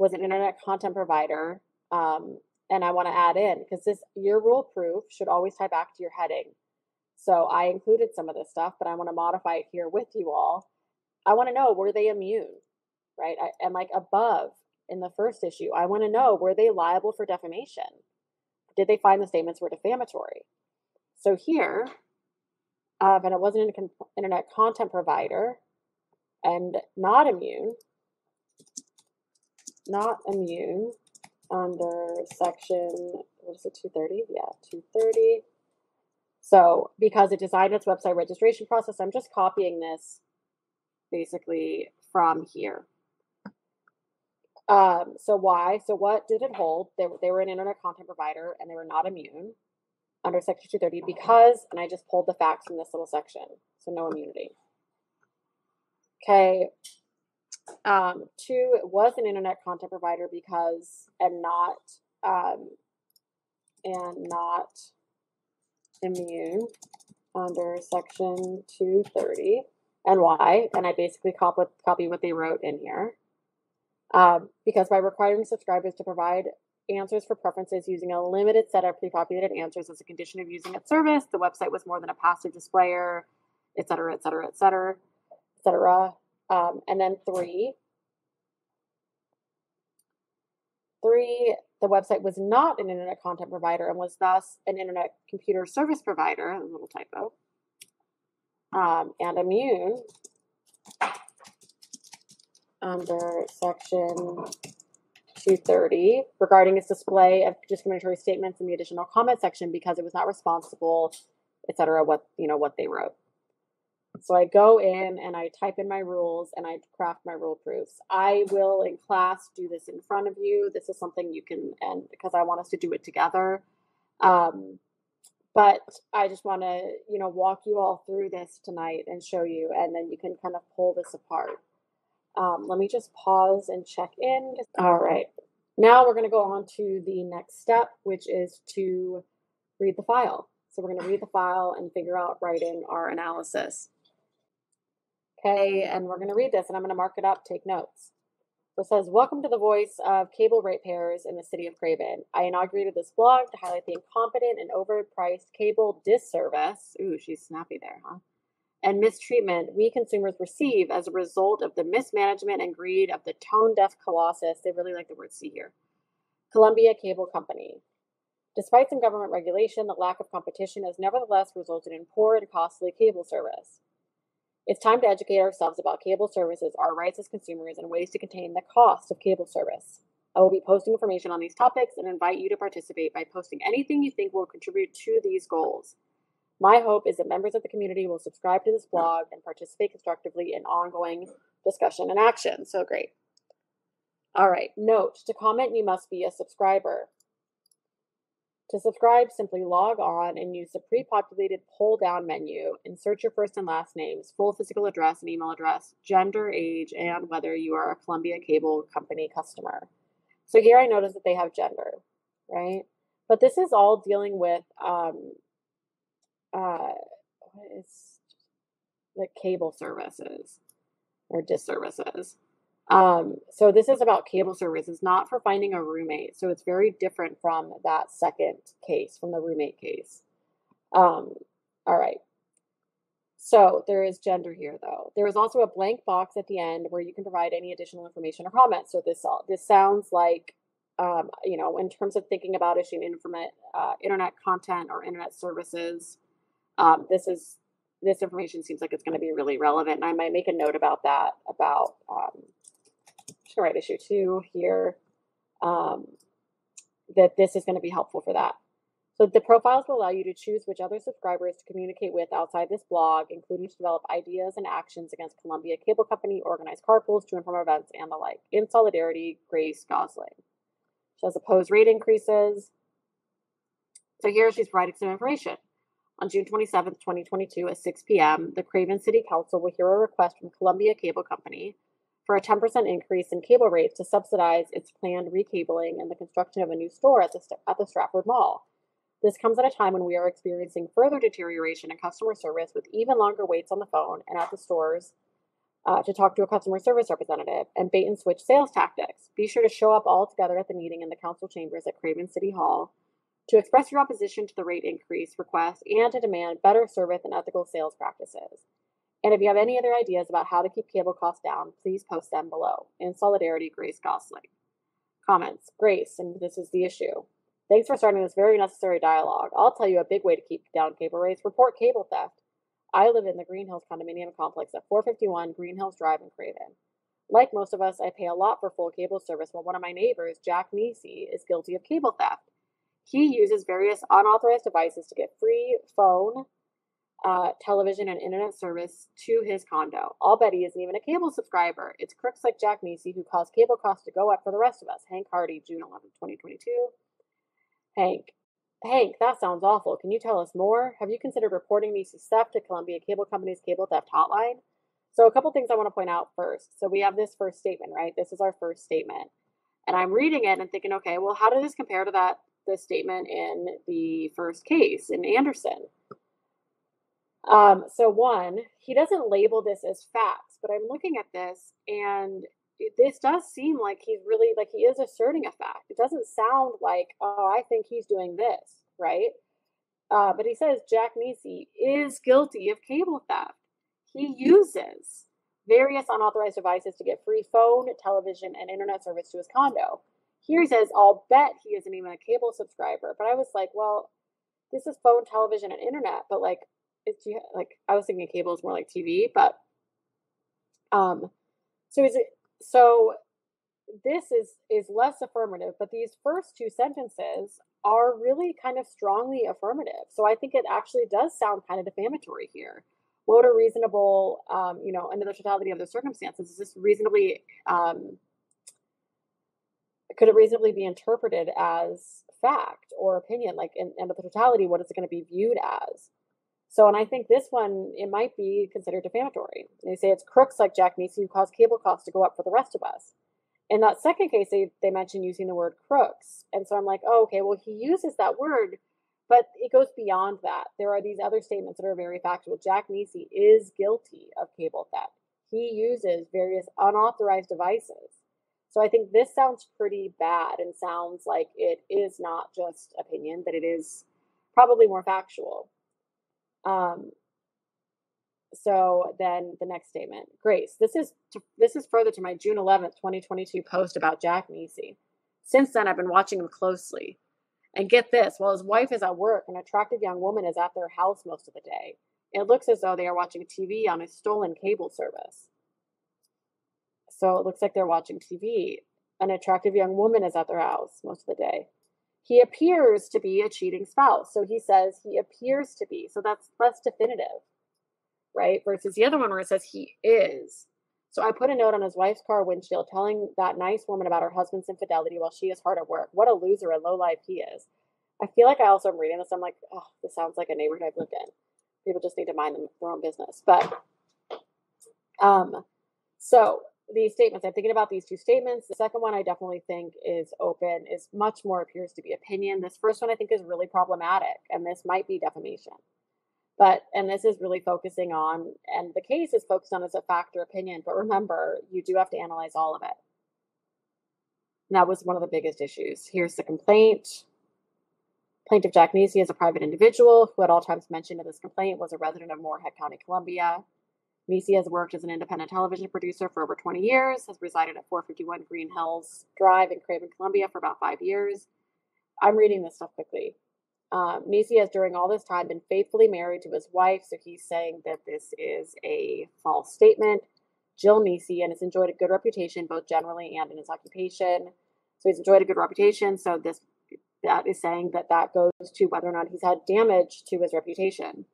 was an internet content provider. Um, and I want to add in because this your rule proof should always tie back to your heading. So I included some of this stuff, but I want to modify it here with you all. I want to know were they immune, right? I, and like above, in the first issue. I want to know were they liable for defamation? Did they find the statements were defamatory? So here, uh, and it wasn't an internet content provider and not immune, not immune under section, what is it, 230? Yeah, 230. So because it designed its website registration process, I'm just copying this basically from here. Um, so why? So what did it hold? They, they were an internet content provider and they were not immune under Section 230 because, and I just pulled the facts from this little section, so no immunity. Okay. Um, two, it was an internet content provider because, and not, um, and not immune under Section 230. And why? And I basically copy, copy what they wrote in here. Um, because by requiring subscribers to provide answers for preferences using a limited set of pre-populated answers as a condition of using its service, the website was more than a passive displayer, et cetera, et cetera, et cetera, et cetera. Um, and then three, three, the website was not an internet content provider and was thus an internet computer service provider, a little typo, um, and immune under section 230 regarding its display of discriminatory statements in the additional comment section because it was not responsible, etc. What you know what they wrote. So I go in and I type in my rules and I craft my rule proofs. I will in class do this in front of you. This is something you can and because I want us to do it together. Um, but I just want to you know walk you all through this tonight and show you, and then you can kind of pull this apart. Um, let me just pause and check in. All right. Now we're going to go on to the next step, which is to read the file. So we're going to read the file and figure out writing our analysis. Okay, and we're going to read this and I'm going to mark it up, take notes. So it says, Welcome to the voice of cable ratepayers in the city of Craven. I inaugurated this blog to highlight the incompetent and overpriced cable disservice. Ooh, she's snappy there, huh? and mistreatment we consumers receive as a result of the mismanagement and greed of the tone deaf colossus. They really like the word C here. Columbia Cable Company. Despite some government regulation, the lack of competition has nevertheless resulted in poor and costly cable service. It's time to educate ourselves about cable services, our rights as consumers, and ways to contain the cost of cable service. I will be posting information on these topics and invite you to participate by posting anything you think will contribute to these goals. My hope is that members of the community will subscribe to this blog and participate constructively in ongoing discussion and action. So great. All right, note to comment, you must be a subscriber. To subscribe, simply log on and use the pre populated pull down menu. Insert your first and last names, full physical address and email address, gender, age, and whether you are a Columbia Cable Company customer. So here I notice that they have gender, right? But this is all dealing with um, uh, what is the cable services or disservices. Um, so this is about cable services, not for finding a roommate. So it's very different from that second case, from the roommate case. Um, all right. So there is gender here, though. There is also a blank box at the end where you can provide any additional information or comments. So this all this sounds like, um, you know, in terms of thinking about issuing internet uh, internet content or internet services, um, this is this information seems like it's going to be really relevant, and I might make a note about that. About um, To write issue two here. Um, that this is going to be helpful for that. So the profiles will allow you to choose which other subscribers to communicate with outside this blog, including to develop ideas and actions against Columbia Cable Company, organize carpools to and from events, and the like. In solidarity, Grace Gosling. She has opposed rate increases. So here she's providing some information. On June 27, 2022, at 6 p.m., the Craven City Council will hear a request from Columbia Cable Company for a 10% increase in cable rates to subsidize its planned recabling and the construction of a new store at the, at the Stratford Mall. This comes at a time when we are experiencing further deterioration in customer service with even longer waits on the phone and at the stores uh, to talk to a customer service representative and bait and switch sales tactics. Be sure to show up all together at the meeting in the council chambers at Craven City Hall to express your opposition to the rate increase request and to demand better service and ethical sales practices. And if you have any other ideas about how to keep cable costs down, please post them below. In solidarity, Grace Gosling. Comments Grace, and this is the issue. Thanks for starting this very necessary dialogue. I'll tell you a big way to keep down cable rates report cable theft. I live in the Green Hills condominium complex at 451 Green Hills Drive in Craven. Like most of us, I pay a lot for full cable service, but one of my neighbors, Jack Nisi, is guilty of cable theft. He uses various unauthorized devices to get free phone, uh, television, and internet service to his condo. I'll bet he isn't even a cable subscriber. It's crooks like Jack Nisi who cause cable costs to go up for the rest of us. Hank Hardy, June 11, 2022. Hank, Hank, that sounds awful. Can you tell us more? Have you considered reporting Nisi's theft to Columbia Cable Company's cable theft hotline? So, a couple things I want to point out first. So, we have this first statement, right? This is our first statement. And I'm reading it and thinking, okay, well, how does this compare to that the statement in the first case in Anderson. Um, so one, he doesn't label this as facts, but I'm looking at this and this does seem like he's really like he is asserting a fact. It doesn't sound like, oh, I think he's doing this, right? Uh, but he says Jack Nisi is guilty of cable theft. He uses various unauthorized devices to get free phone, television, and internet service to his condo. Here he says, I'll bet he isn't even a cable subscriber. But I was like, well, this is phone, television, and internet. But like, it's like I was thinking cable is more like TV. But um, so is it? So this is is less affirmative, but these first two sentences are really kind of strongly affirmative. So I think it actually does sound kind of defamatory here. What a reasonable, um, you know, under the totality of the circumstances, is this reasonably, um, could it reasonably be interpreted as fact or opinion? Like, in, under the totality, what is it going to be viewed as? So, and I think this one, it might be considered defamatory. They say it's crooks like Jack Nisi who cause cable costs to go up for the rest of us in that second case, they, they mentioned using the word crooks. And so I'm like, oh, okay, well, he uses that word, but it goes beyond that. There are these other statements that are very factual. Jack Nisi is guilty of cable theft. He uses various unauthorized devices. So I think this sounds pretty bad and sounds like it is not just opinion, that it is probably more factual. Um, so then the next statement, Grace, this is to, this is further to my June 11th, 2022 post about Jack Nisi. Since then, I've been watching him closely. And get this, while his wife is at work, an attractive young woman is at their house most of the day. It looks as though they are watching TV on a stolen cable service. So it looks like they're watching TV. An attractive young woman is at their house most of the day. He appears to be a cheating spouse. So he says he appears to be. So that's less definitive right? Versus the other one where it says he is. So I put a note on his wife's car windshield telling that nice woman about her husband's infidelity while she is hard at work. What a loser and low life he is. I feel like I also am reading this. I'm like, oh, this sounds like a neighborhood I've lived in. People just need to mind them, their own business. But um, so these statements, I'm thinking about these two statements. The second one I definitely think is open, is much more appears to be opinion. This first one I think is really problematic, and this might be defamation. But, and this is really focusing on, and the case is focused on as a factor opinion, but remember, you do have to analyze all of it. And that was one of the biggest issues. Here's the complaint. Plaintiff Jack Nisi is a private individual who at all times mentioned in this complaint was a resident of Moorhead County, Columbia. Nisi has worked as an independent television producer for over 20 years, has resided at 451 Green Hills Drive in Craven, Columbia for about five years. I'm reading this stuff quickly. Um, has during all this time been faithfully married to his wife, so he's saying that this is a false statement. Jill Nisi and has enjoyed a good reputation both generally and in his occupation. So he's enjoyed a good reputation. So this that is saying that that goes to whether or not he's had damage to his reputation.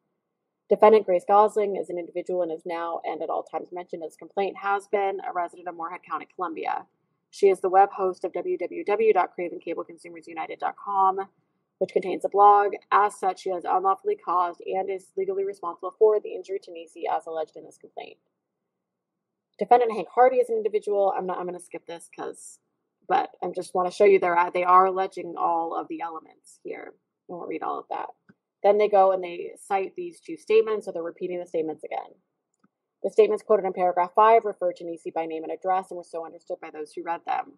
Defendant Grace Gosling is an individual and is now and at all times mentioned as complaint has been a resident of Moorhead County, Columbia. She is the web host of www.cravencableconsumersunited.com which contains a blog. As such, she has unlawfully caused and is legally responsible for the injury to Nisi as alleged in this complaint. Defendant Hank Hardy is an individual. I'm not. I'm going to skip this because, but I just want to show you they're they are alleging all of the elements here. I won't read all of that. Then they go and they cite these two statements, so they're repeating the statements again. The statements quoted in paragraph five refer to Nisi by name and address and were so understood by those who read them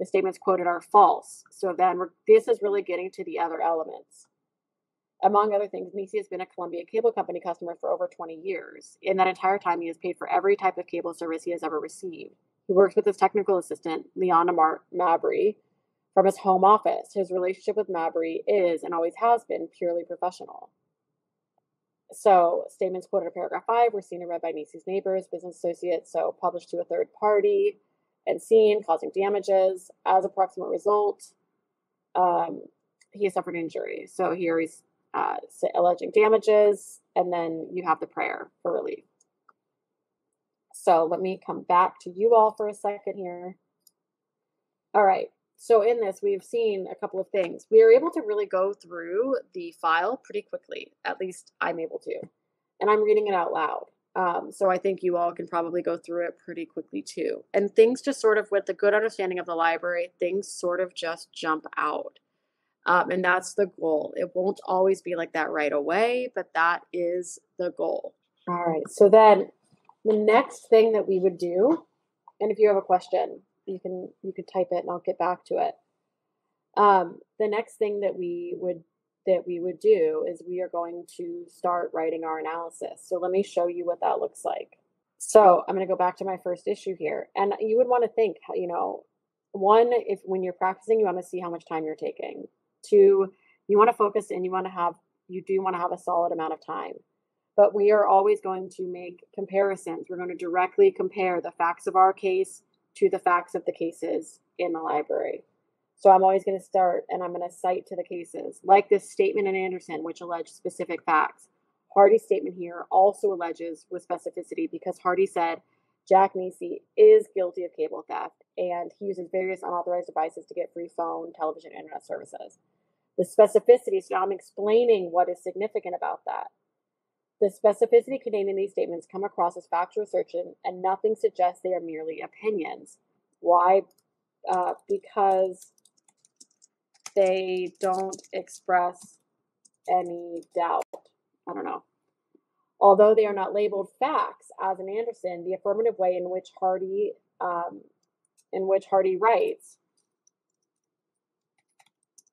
the statements quoted are false. So then this is really getting to the other elements. Among other things, Nisi has been a Columbia Cable Company customer for over 20 years. In that entire time, he has paid for every type of cable service he has ever received. He works with his technical assistant, Leona Mar- Mabry, from his home office. His relationship with Mabry is and always has been purely professional. So, statements quoted in paragraph five were seen and read by Nisi's neighbors, business associates, so published to a third party and seen, causing damages. As a proximate result, um, he suffered injury. So here he's uh, alleging damages, and then you have the prayer for relief. So let me come back to you all for a second here. All right. So in this, we've seen a couple of things. We are able to really go through the file pretty quickly. At least I'm able to. And I'm reading it out loud. Um, so I think you all can probably go through it pretty quickly too. And things just sort of, with a good understanding of the library, things sort of just jump out. Um, and that's the goal. It won't always be like that right away, but that is the goal. All right. So then the next thing that we would do, and if you have a question, you can you can type it and I'll get back to it. Um, the next thing that we would that we would do is we are going to start writing our analysis. So let me show you what that looks like. So I'm going to go back to my first issue here. And you would want to think, you know, one, if when you're practicing, you want to see how much time you're taking. Two, you want to focus and you want to have, you do want to have a solid amount of time. But we are always going to make comparisons. We're going to directly compare the facts of our case to the facts of the cases in the library. So I'm always going to start and I'm going to cite to the cases, like this statement in Anderson, which alleged specific facts. Hardy's statement here also alleges with specificity because Hardy said Jack Nisi is guilty of cable theft and he uses various unauthorized devices to get free phone, television, internet services. The specificity, so now I'm explaining what is significant about that. The specificity contained in these statements come across as factual assertion, and nothing suggests they are merely opinions. Why? Uh, because they don't express any doubt. I don't know. Although they are not labeled facts, as in Anderson, the affirmative way in which Hardy, um, in which Hardy writes,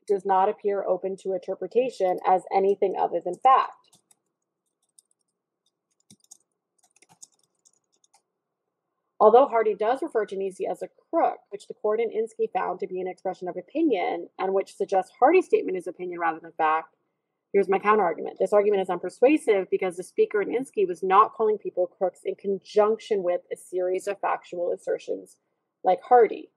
does not appear open to interpretation as anything other than fact. Although Hardy does refer to Nisi as a crook, which the court in Inskeep found to be an expression of opinion and which suggests Hardy's statement is opinion rather than fact, here's my counterargument. This argument is unpersuasive because the speaker in Inskeep was not calling people crooks in conjunction with a series of factual assertions like Hardy.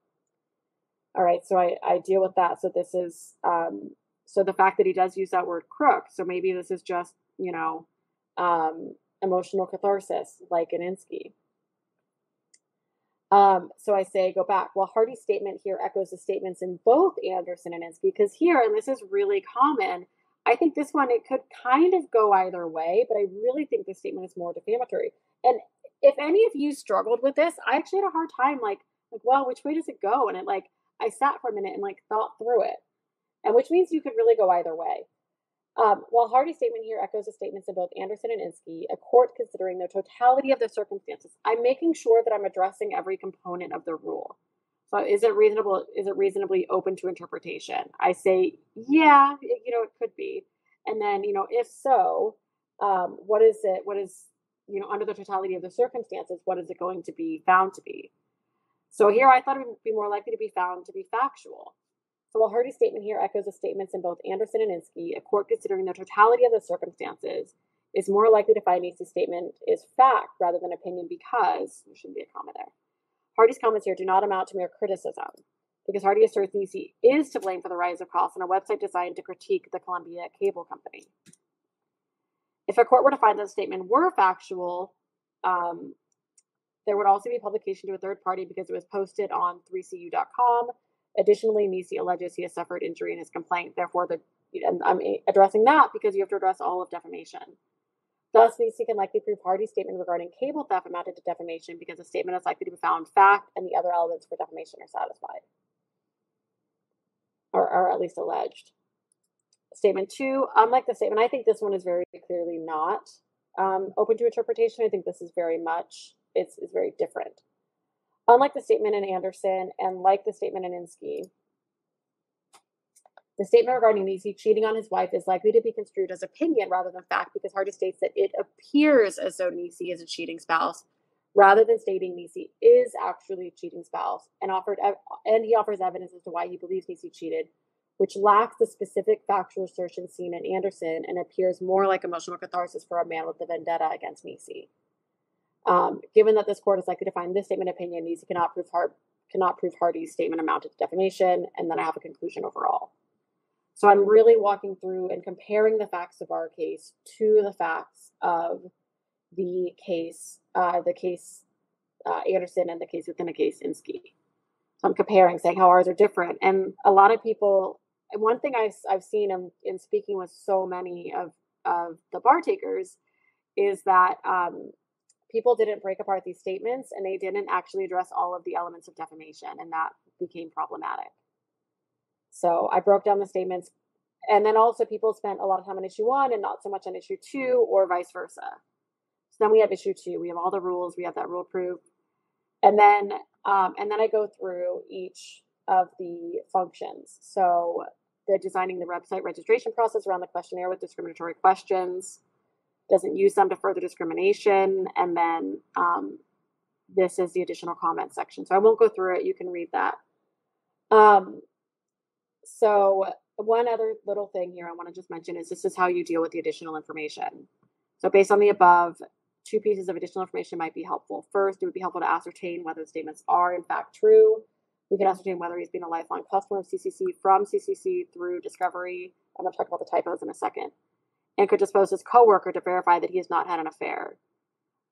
All right, so I, I deal with that. So this is um, so the fact that he does use that word crook. So maybe this is just you know um, emotional catharsis like in Inskeep. Um, so I say go back. Well, Hardy's statement here echoes the statements in both Anderson and Inskeep because here, and this is really common, I think this one it could kind of go either way, but I really think this statement is more defamatory. And if any of you struggled with this, I actually had a hard time like like well, which way does it go? And it like I sat for a minute and like thought through it, and which means you could really go either way. Um, while Hardy's statement here echoes the statements of both Anderson and Inskeep, a court considering the totality of the circumstances, I'm making sure that I'm addressing every component of the rule. So is it reasonable? Is it reasonably open to interpretation? I say, yeah, you know, it could be. And then, you know, if so, um, what is it? What is, you know, under the totality of the circumstances, what is it going to be found to be? So here I thought it would be more likely to be found to be factual. So while Hardy's statement here echoes the statements in both Anderson and Inskeep, a court considering the totality of the circumstances is more likely to find Nisi's statement is fact rather than opinion because there shouldn't be a comma there. Hardy's comments here do not amount to mere criticism because Hardy asserts Nisi is to blame for the rise of costs on a website designed to critique the Columbia Cable Company. If a court were to find that the statement were factual, um, there would also be publication to a third party because it was posted on 3cu.com Additionally, Nisi alleges he has suffered injury in his complaint. Therefore, the and I'm addressing that because you have to address all of defamation. Thus, Nisi can likely prove Hardy's statement regarding cable theft amounted to defamation because the statement is likely to be found fact and the other elements for defamation are satisfied, or are at least alleged. Statement two, unlike the statement, I think this one is very clearly not um, open to interpretation. I think this is very much it's, it's very different. Unlike the statement in Anderson and like the statement in Inskeep, the statement regarding Nisi cheating on his wife is likely to be construed as opinion rather than fact because Hardy states that it appears as though Nisi is a cheating spouse rather than stating Nisi is actually a cheating spouse and offered and he offers evidence as to why he believes Nisi cheated, which lacks the specific factual assertion seen in Anderson and appears more like emotional catharsis for a man with a vendetta against Nisi. Um, given that this court is likely to find this statement opinion, Nisi cannot prove Hard, cannot prove Hardy's statement amounted to defamation, and then I have a conclusion overall. So I'm really walking through and comparing the facts of our case to the facts of the case, uh, the case uh, Anderson and the case within a case Inskeep. So I'm comparing, saying how ours are different. And a lot of people, and one thing I, I've seen in, in speaking with so many of, of the bar takers is that um, people didn't break apart these statements and they didn't actually address all of the elements of defamation, and that became problematic. So I broke down the statements, and then also people spent a lot of time on issue one and not so much on issue two, or vice versa. So then we have issue two. We have all the rules. We have that rule proof, and then um, and then I go through each of the functions. So the designing the website registration process around the questionnaire with discriminatory questions doesn't use them to further discrimination. And then um, this is the additional comment section. So I won't go through it. You can read that. Um, so one other little thing here I want to just mention is this is how you deal with the additional information. So based on the above, two pieces of additional information might be helpful. First, it would be helpful to ascertain whether the statements are in fact true. We can ascertain whether he's been a lifelong customer of CCC from CCC through discovery. I'm going to talk about the typos in a second. And could dispose his coworker to verify that he has not had an affair.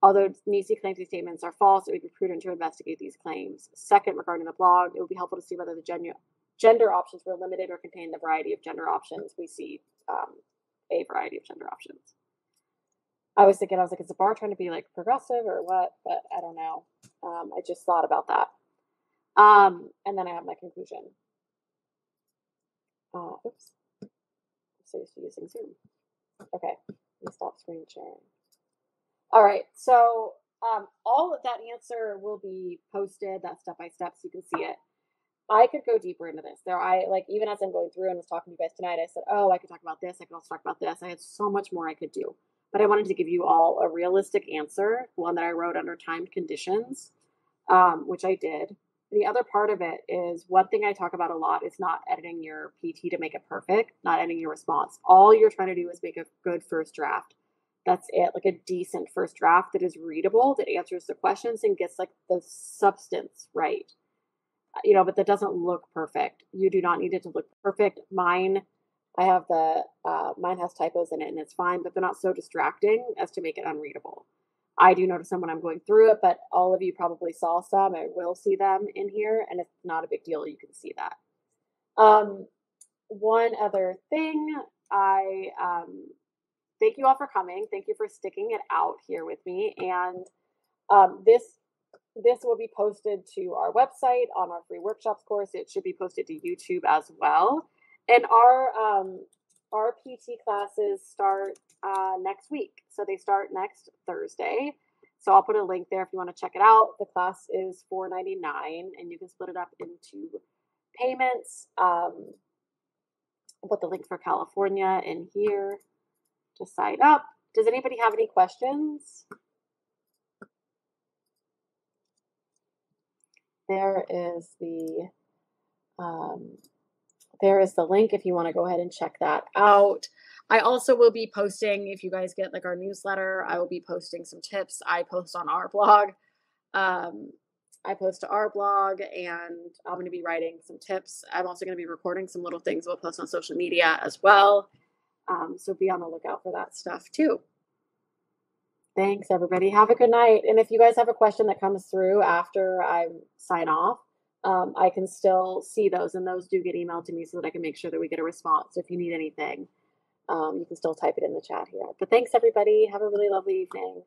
Although Nisi claims these statements are false, it would be prudent to investigate these claims. Second, regarding the blog, it would be helpful to see whether the genu- gender options were limited or contained the variety of gender options we see um, a variety of gender options. I was thinking, I was like, is the bar trying to be like progressive or what? But I don't know. Um, I just thought about that. Um, and then I have my conclusion. Uh, oops. I'm so used to using Zoom. Okay, let me stop screen sharing. All right, so um, all of that answer will be posted, that step by step, so you can see it. I could go deeper into this. There, I like even as I'm going through and was talking to you guys tonight, I said, "Oh, I could talk about this. I could also talk about this." I had so much more I could do, but I wanted to give you all a realistic answer, one that I wrote under timed conditions, um, which I did. The other part of it is one thing I talk about a lot is not editing your PT to make it perfect, not editing your response. All you're trying to do is make a good first draft. That's it, like a decent first draft that is readable, that answers the questions and gets like the substance right you know, but that doesn't look perfect. You do not need it to look perfect. Mine, I have the, uh, mine has typos in it and it's fine, but they're not so distracting as to make it unreadable. I do notice them when I'm going through it, but all of you probably saw some. I will see them in here, and it's not a big deal. You can see that. Um, one other thing, I um, thank you all for coming. Thank you for sticking it out here with me. And um, this this will be posted to our website on our free workshops course. It should be posted to YouTube as well. And our um, our PT classes start uh, next week. So they start next Thursday. So I'll put a link there if you want to check it out. The class is four ninety nine, and you can split it up into payments. Um, I'll put the link for California in here to sign up. Does anybody have any questions? there is the um, there is the link if you want to go ahead and check that out. I also will be posting if you guys get like our newsletter. I will be posting some tips. I post on our *laughs* blog. Um, I post to our blog, and I'm going to be writing some tips. I'm also going to be recording some little things we'll post on social media as well. Um, so be on the lookout for that stuff too. Thanks, everybody. Have a good night. And if you guys have a question that comes through after I sign off, um, I can still see those, and those do get emailed to me so that I can make sure that we get a response. If you need anything, um, you can still type it in the chat here. But thanks, everybody. Have a really lovely evening.